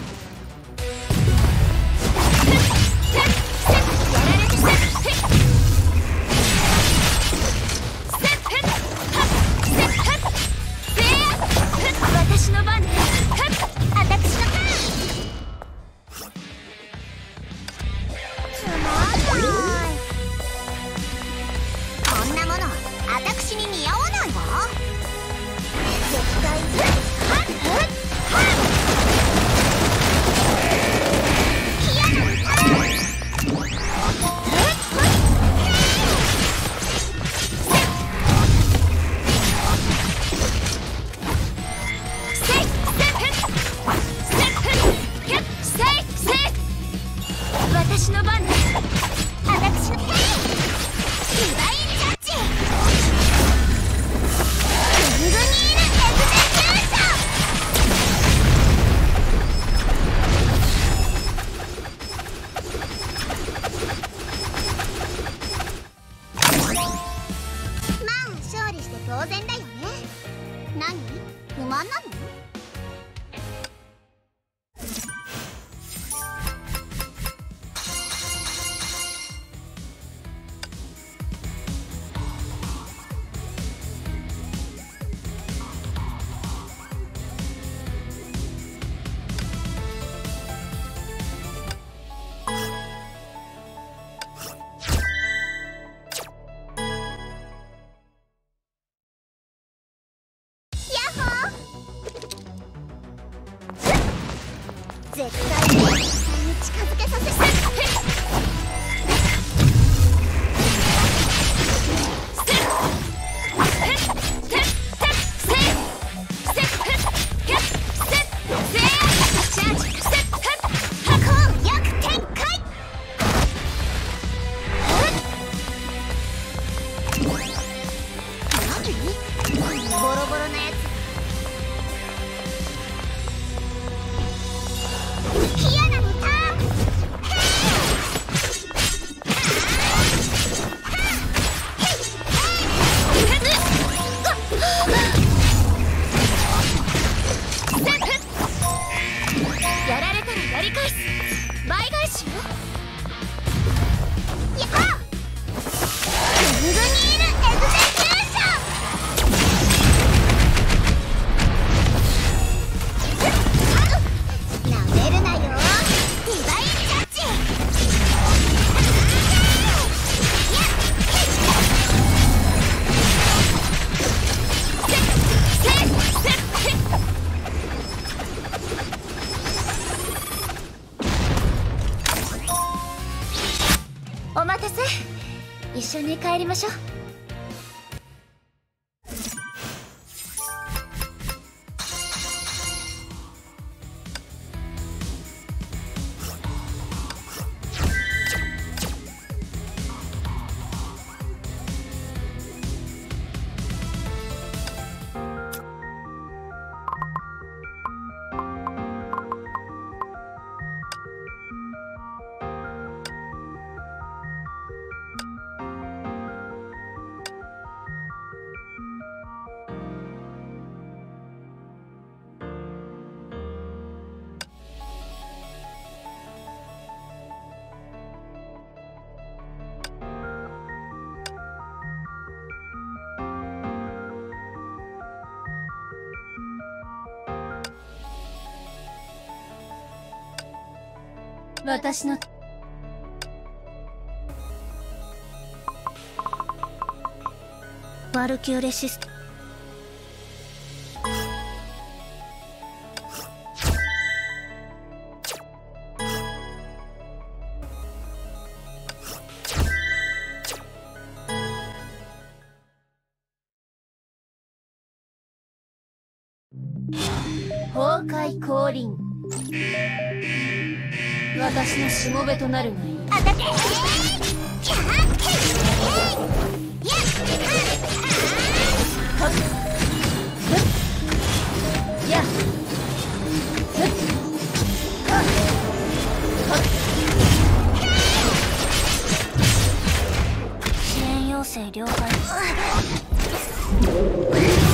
私の。ワルキューレシスト。崩壊降臨。私のしもべとなるがいいあたてキャヤッハッハッハッッ支援要請了解。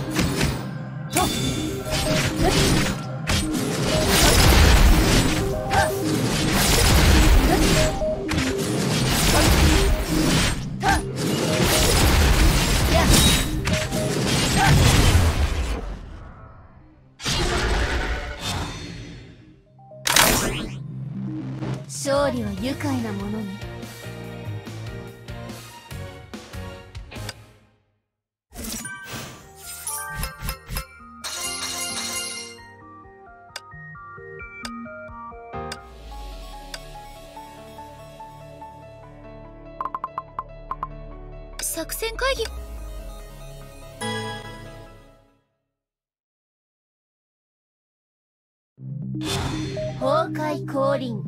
界降臨。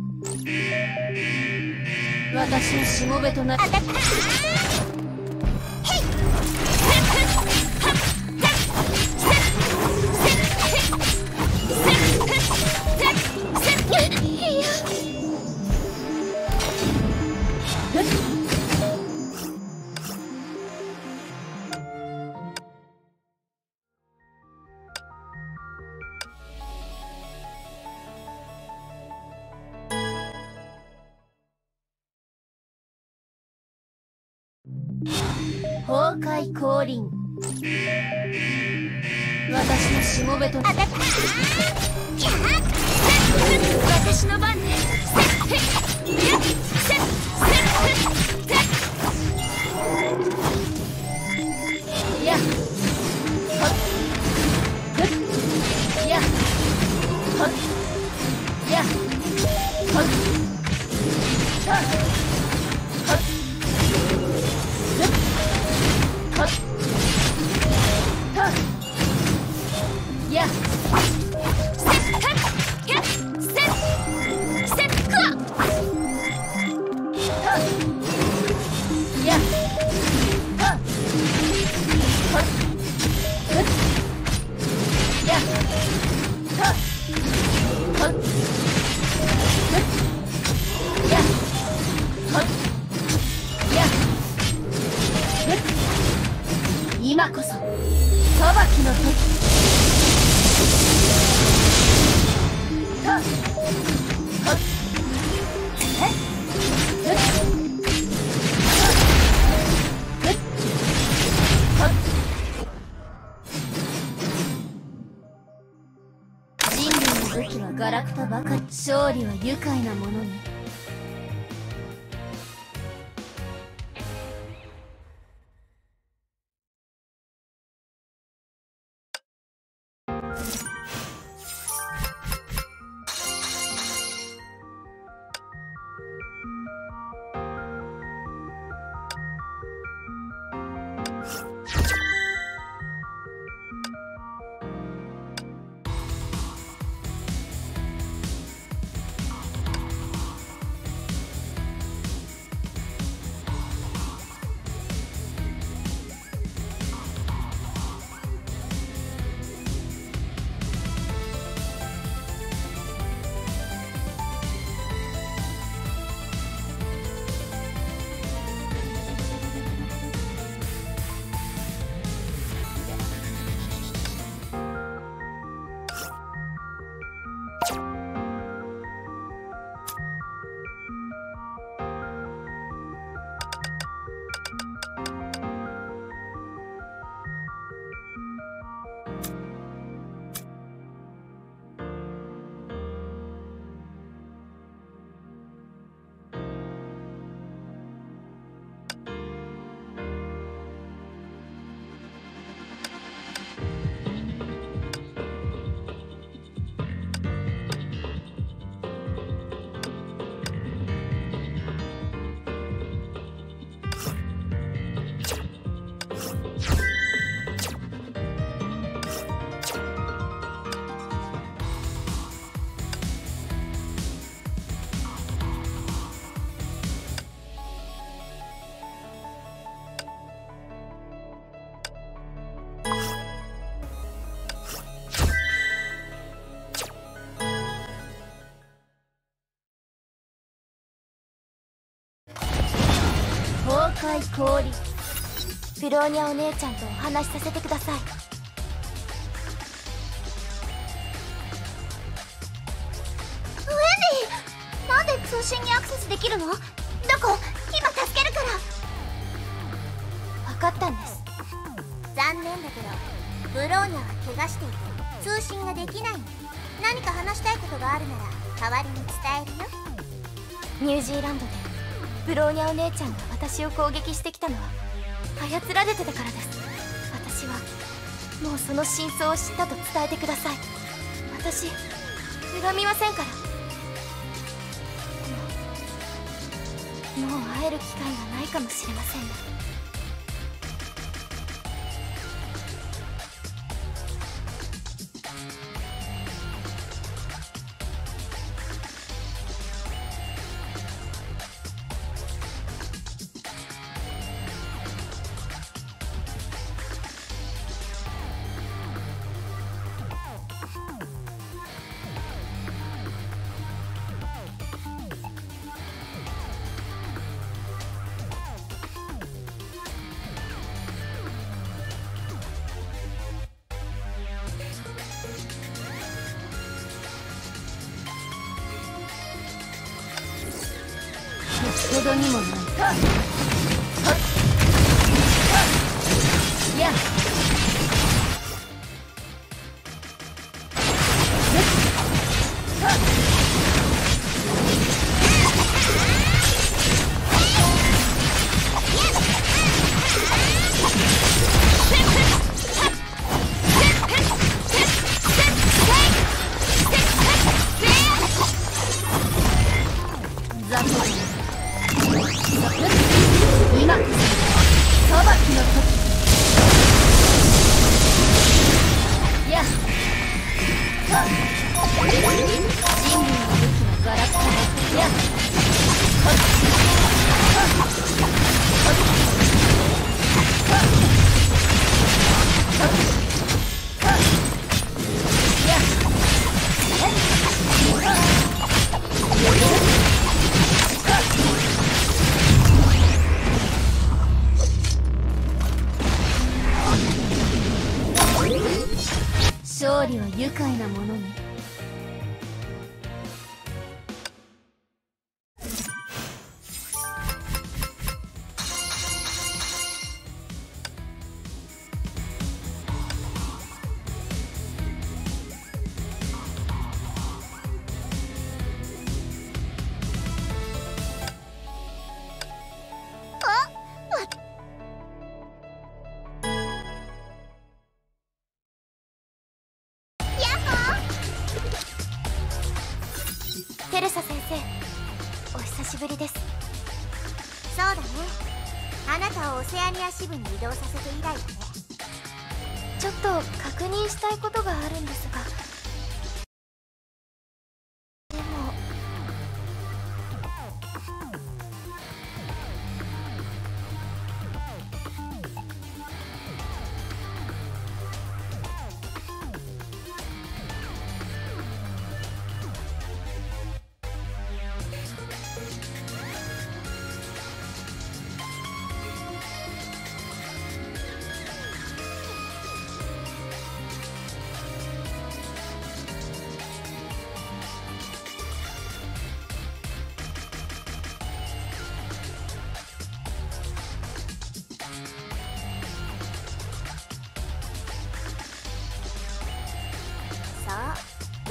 私のしもべとなった界降臨。私のしもべと。あたた私の番ね。セッフっ。氷。ブローニャお姉ちゃんとお話しさせてください。ウェンディなんで通信にアクセスできるの？どこ？今助けるから。分かったんです。残念だけどブローニャは怪我していて通信ができないの。何か話したいことがあるなら代わりに伝えるよ。ニュージーランドでブローニャお姉ちゃんが私を攻撃してきたのは操られてたからです。私はもうその真相を知ったと伝えてください。私恨みませんから。もう会える機会がないかもしれませんが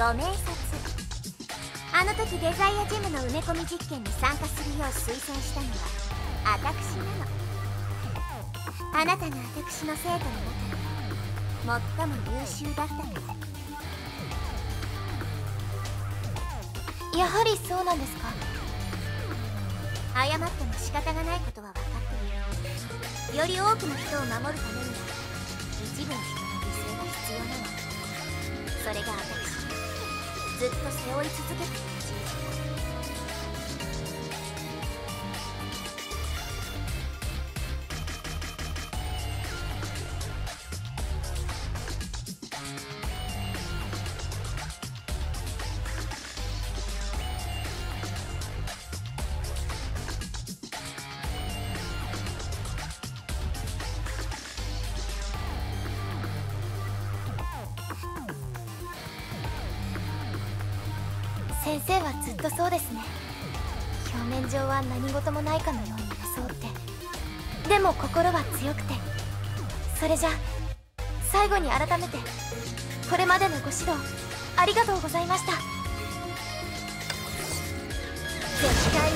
ご明察あの時デザイアジムの埋め込み実験に参加するよう推薦したのは私なのあなたが私の生徒の中で最も優秀だったからやはりそうなんですか。謝っても仕方がないことは分かっている。より多くの人を守るためにずっと背負い続けた。先生はずっとそうですね。表面上は何事もないかのように装って。でも心は強くて。それじゃ最後に改めてこれまでのご指導ありがとうございました。絶対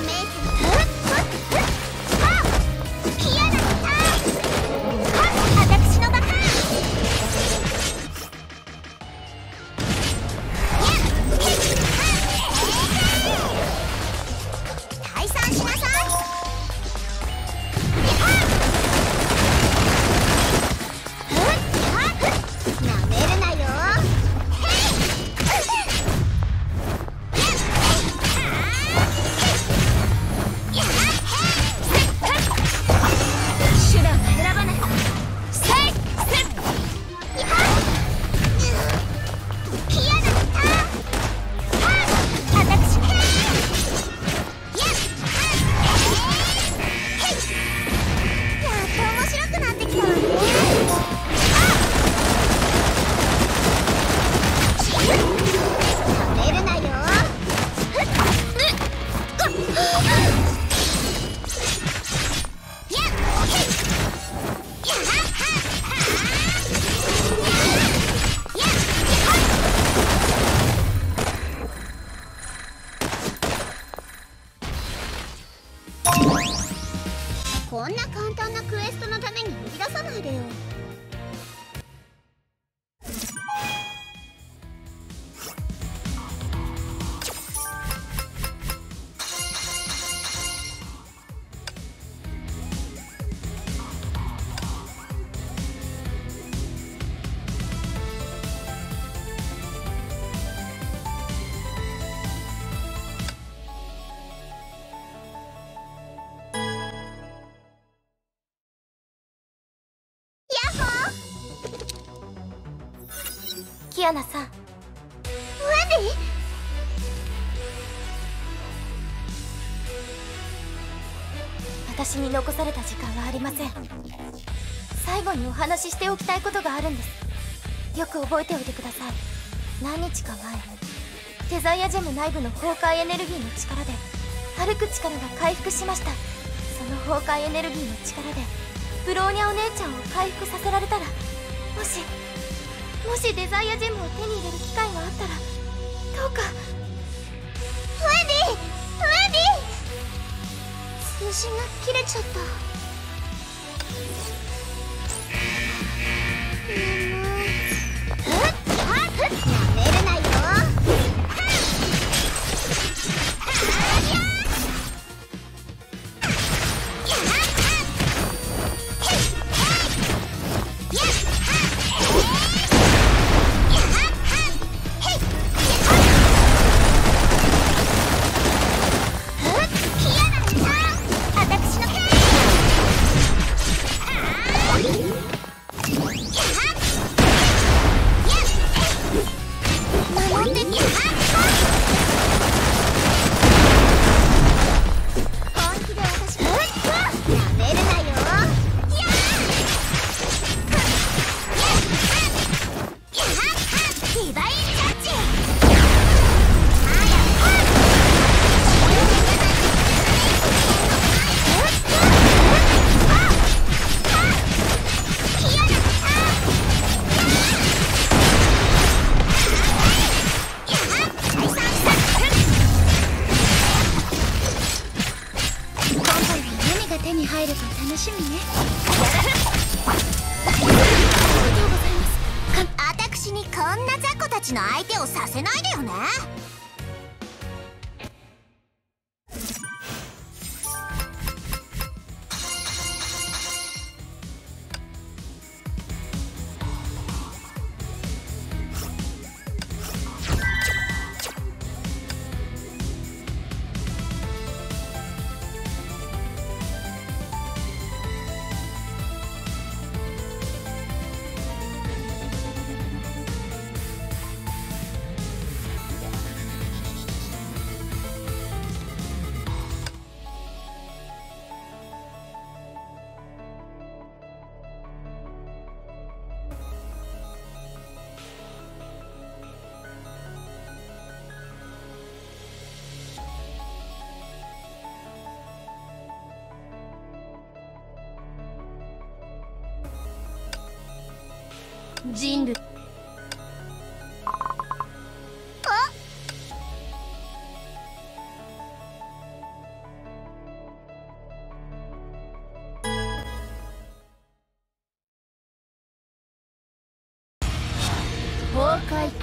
私に残された時間はありません。最後にお話ししておきたいことがあるんです。よく覚えておいてください。何日か前デザイアジェム内部の崩壊エネルギーの力で歩く力が回復しました。その崩壊エネルギーの力でブローニャお姉ちゃんを回復させられたらもしもしデザイアジェムを手に入れる機会があったらどうか通信が切れちゃった。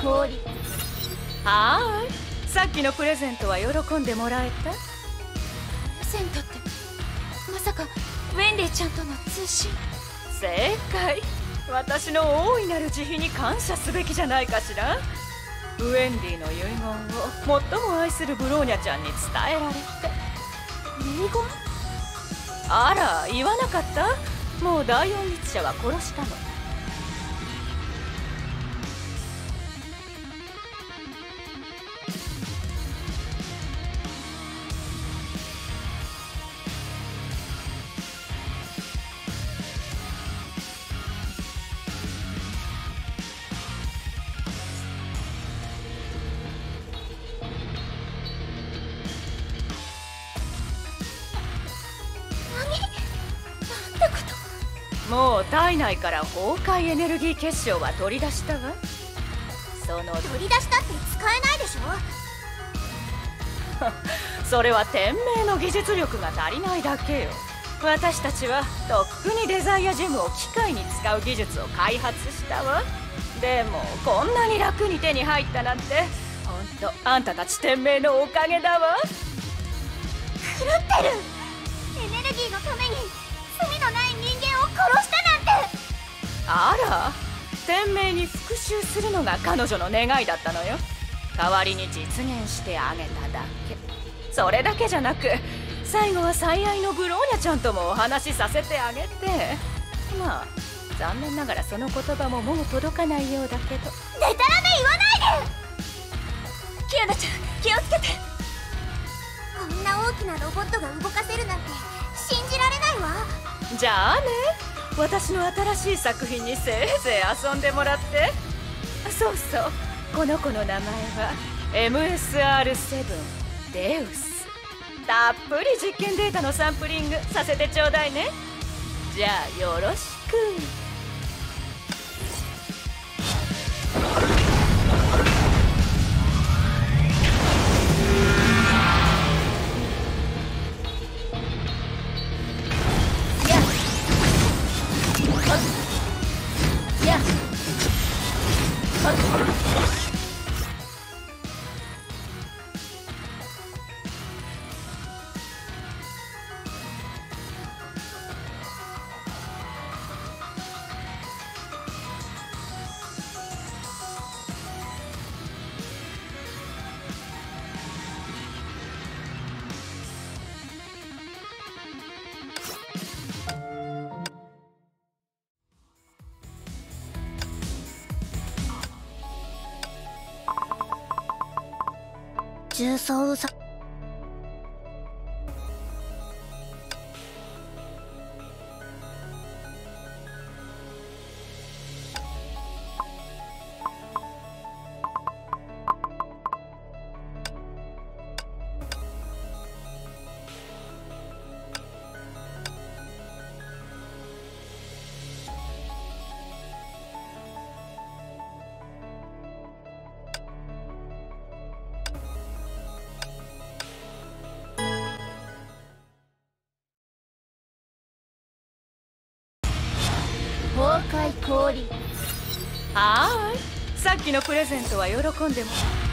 崩壊降臨はーい。さっきのプレゼントは喜んでもらえた？プレゼントってまさかウェンディちゃんとの通信？正解。私の大いなる慈悲に感謝すべきじゃないかしら？ウェンディの遺言を最も愛するブローニャちゃんに伝えられて。遺言？あら言わなかった？もう第四律者は殺したの体内から崩壊エネルギー結晶は取り出したわその取り出したって使えないでしょ？それは天命の技術力が足りないだけよ。私たちはとっくにデザイアジェムを機械に使う技術を開発したわ。でもこんなに楽に手に入ったなんてほんとあんたたち天命のおかげだわ。狂ってるら天命に復讐するのが彼女の願いだったのよ。代わりに実現してあげただけ。それだけじゃなく最後は最愛のブローニャちゃんともお話しさせてあげて。まあ残念ながらその言葉ももう届かないようだけど。デタラメ言わないで！キアナちゃん気をつけて。こんな大きなロボットが動かせるなんて信じられないわ。じゃあね私の新しい作品にせいぜい遊んでもらって。そうそうこの子の名前は MSR7 デウスたっぷり実験データのサンプリングさせてちょうだいね。じゃあよろしく。のプレゼントは喜んでもや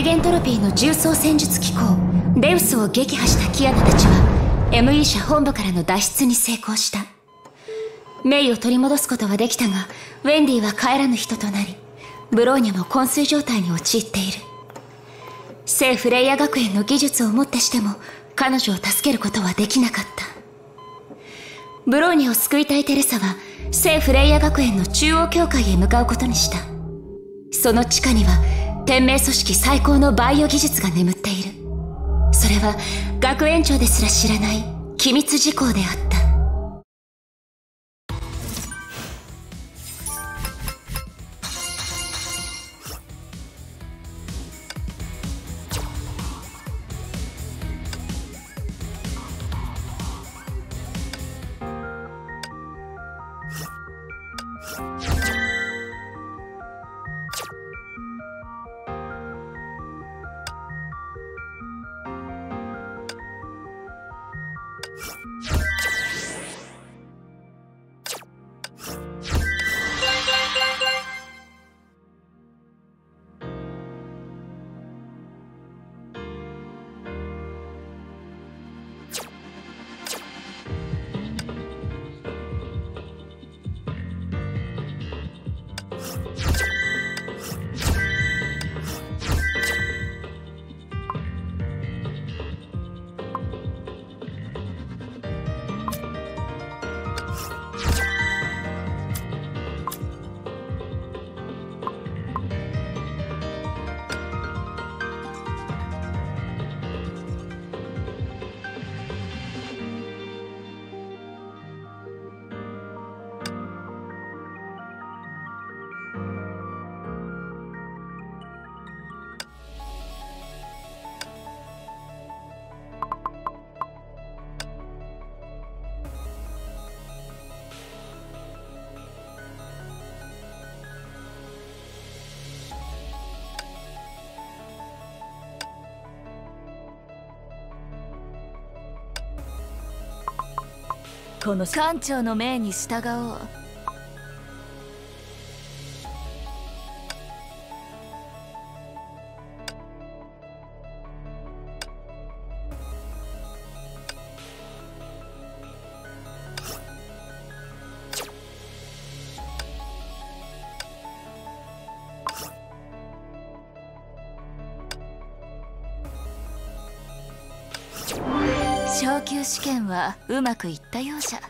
ネゲントロピーの重装戦術機構デウスを撃破したキアナたちは ME 社本部からの脱出に成功した。メイを取り戻すことはできたがウェンディは帰らぬ人となりブローニャも昏睡状態に陥っている。聖フレイヤ学園の技術をもってしても彼女を助けることはできなかった。ブローニャを救いたいテレサは聖フレイヤ学園の中央教会へ向かうことにした。その地下には天命組織最高のバイオ技術が眠っている。それは学園長ですら知らない機密事項であった。この。艦長の命に従おう。試験はうまくいったようじゃ。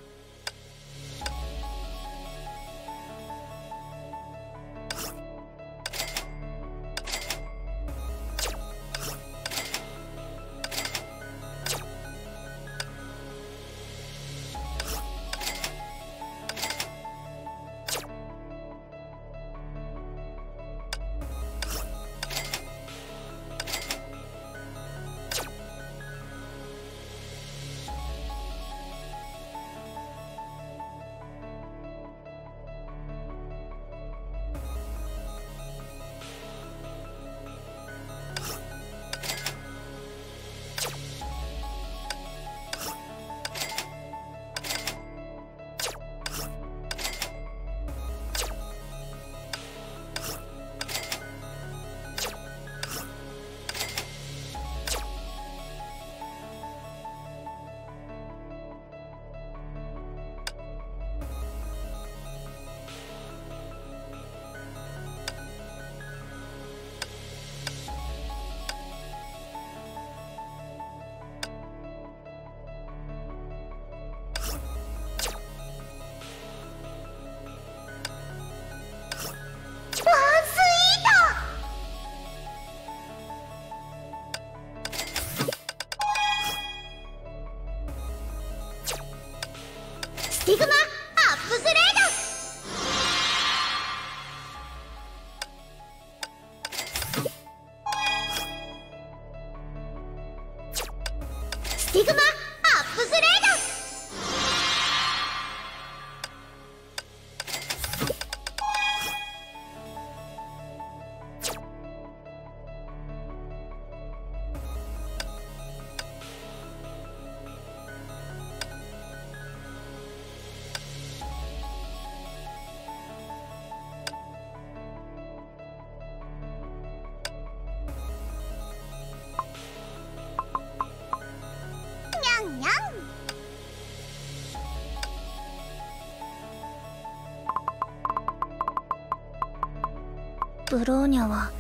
ウローニャは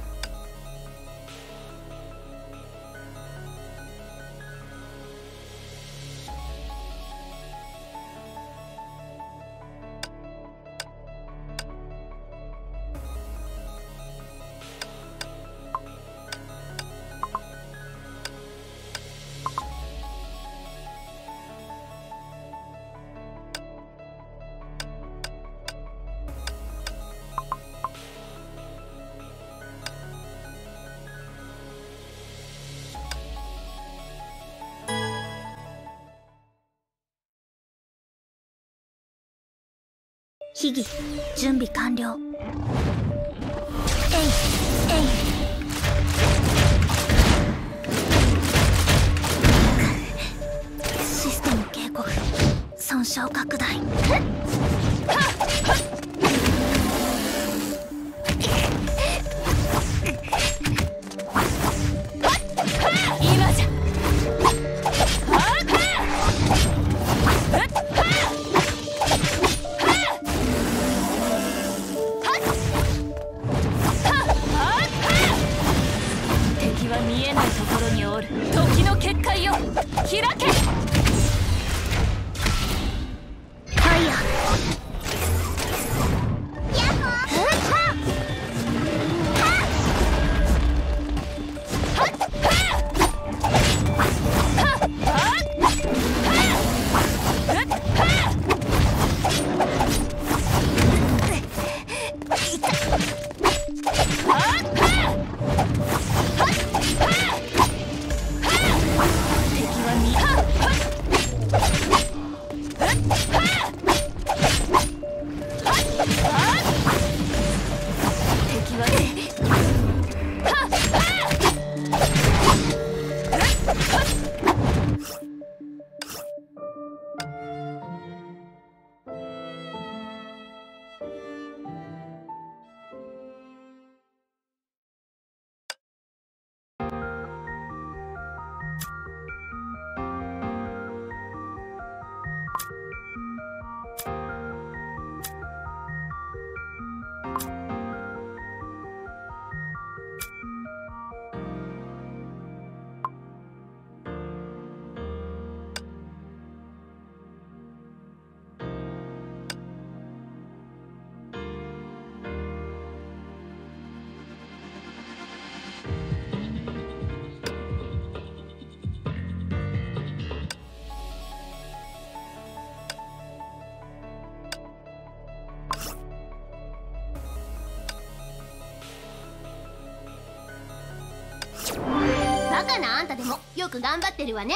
秘儀準備完了。えいえい。損傷拡大。えっく頑張ってるわね。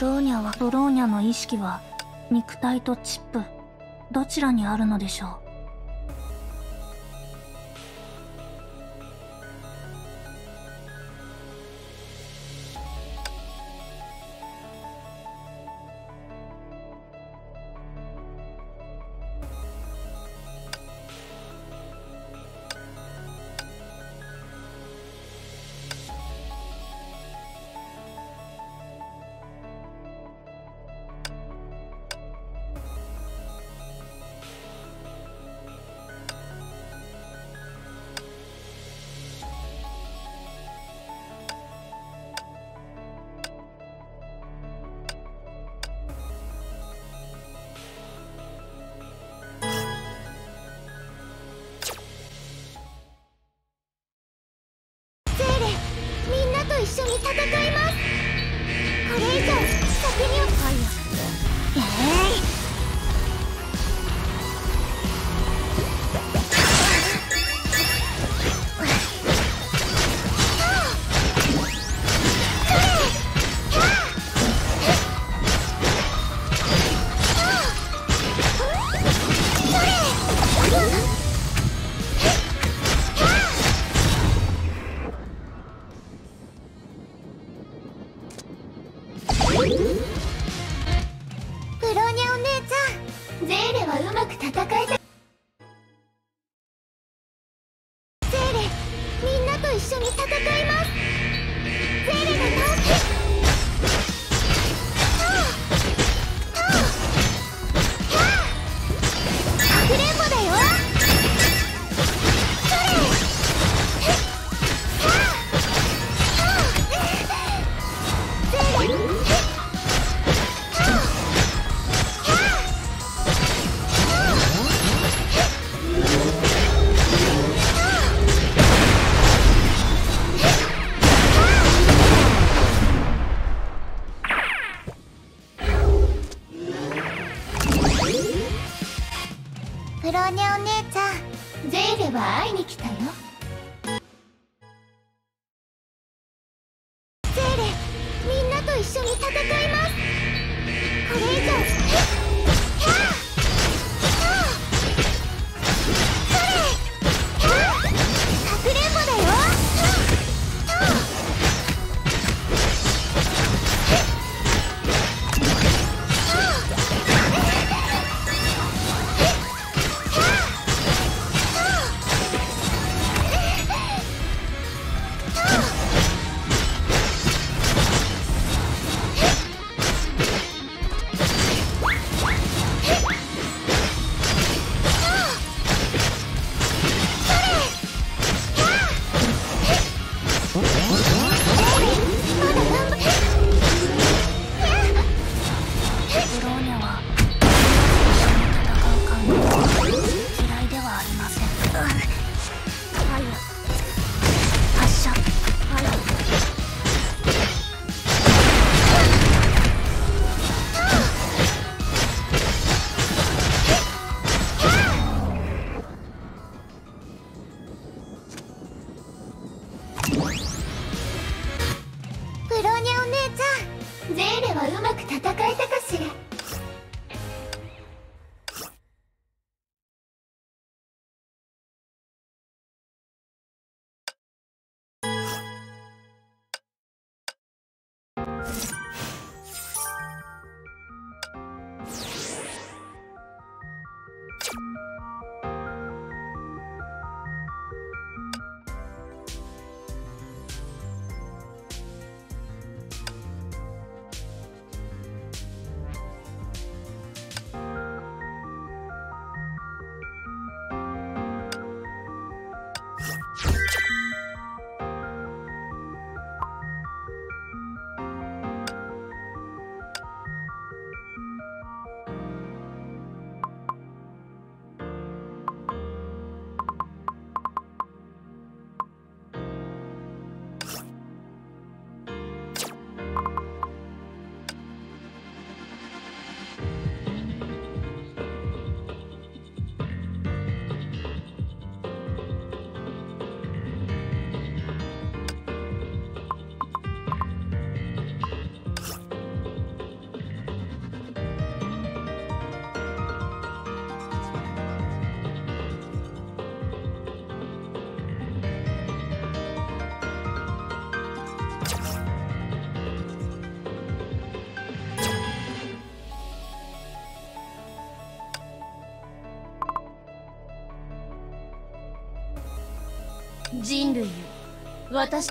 ローニャは、ブローニャの意識は、肉体とチップ、どちらにあるのでしょう？私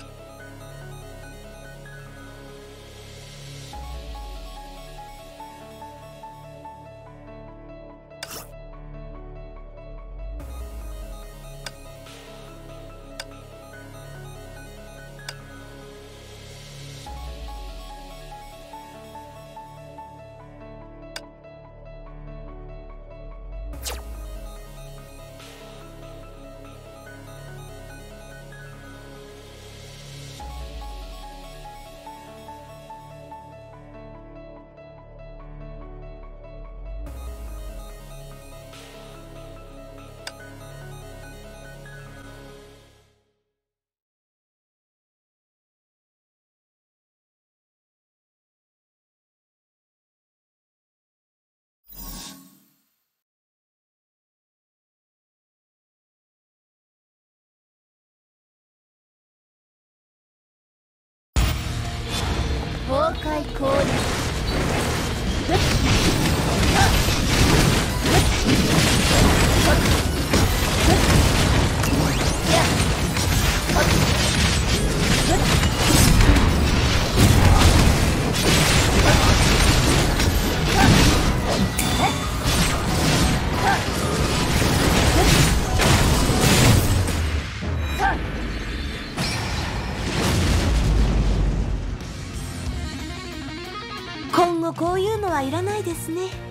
ですね。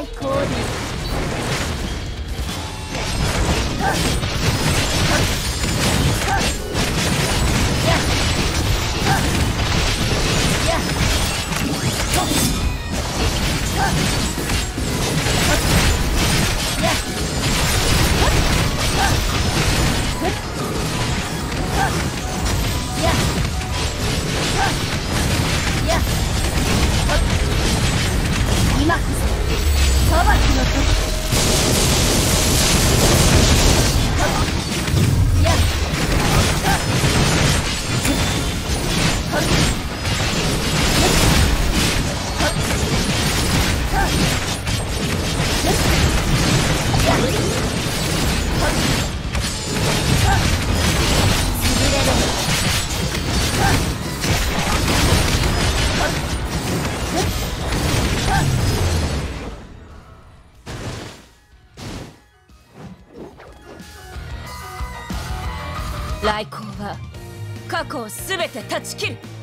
my. を全て断ち切る。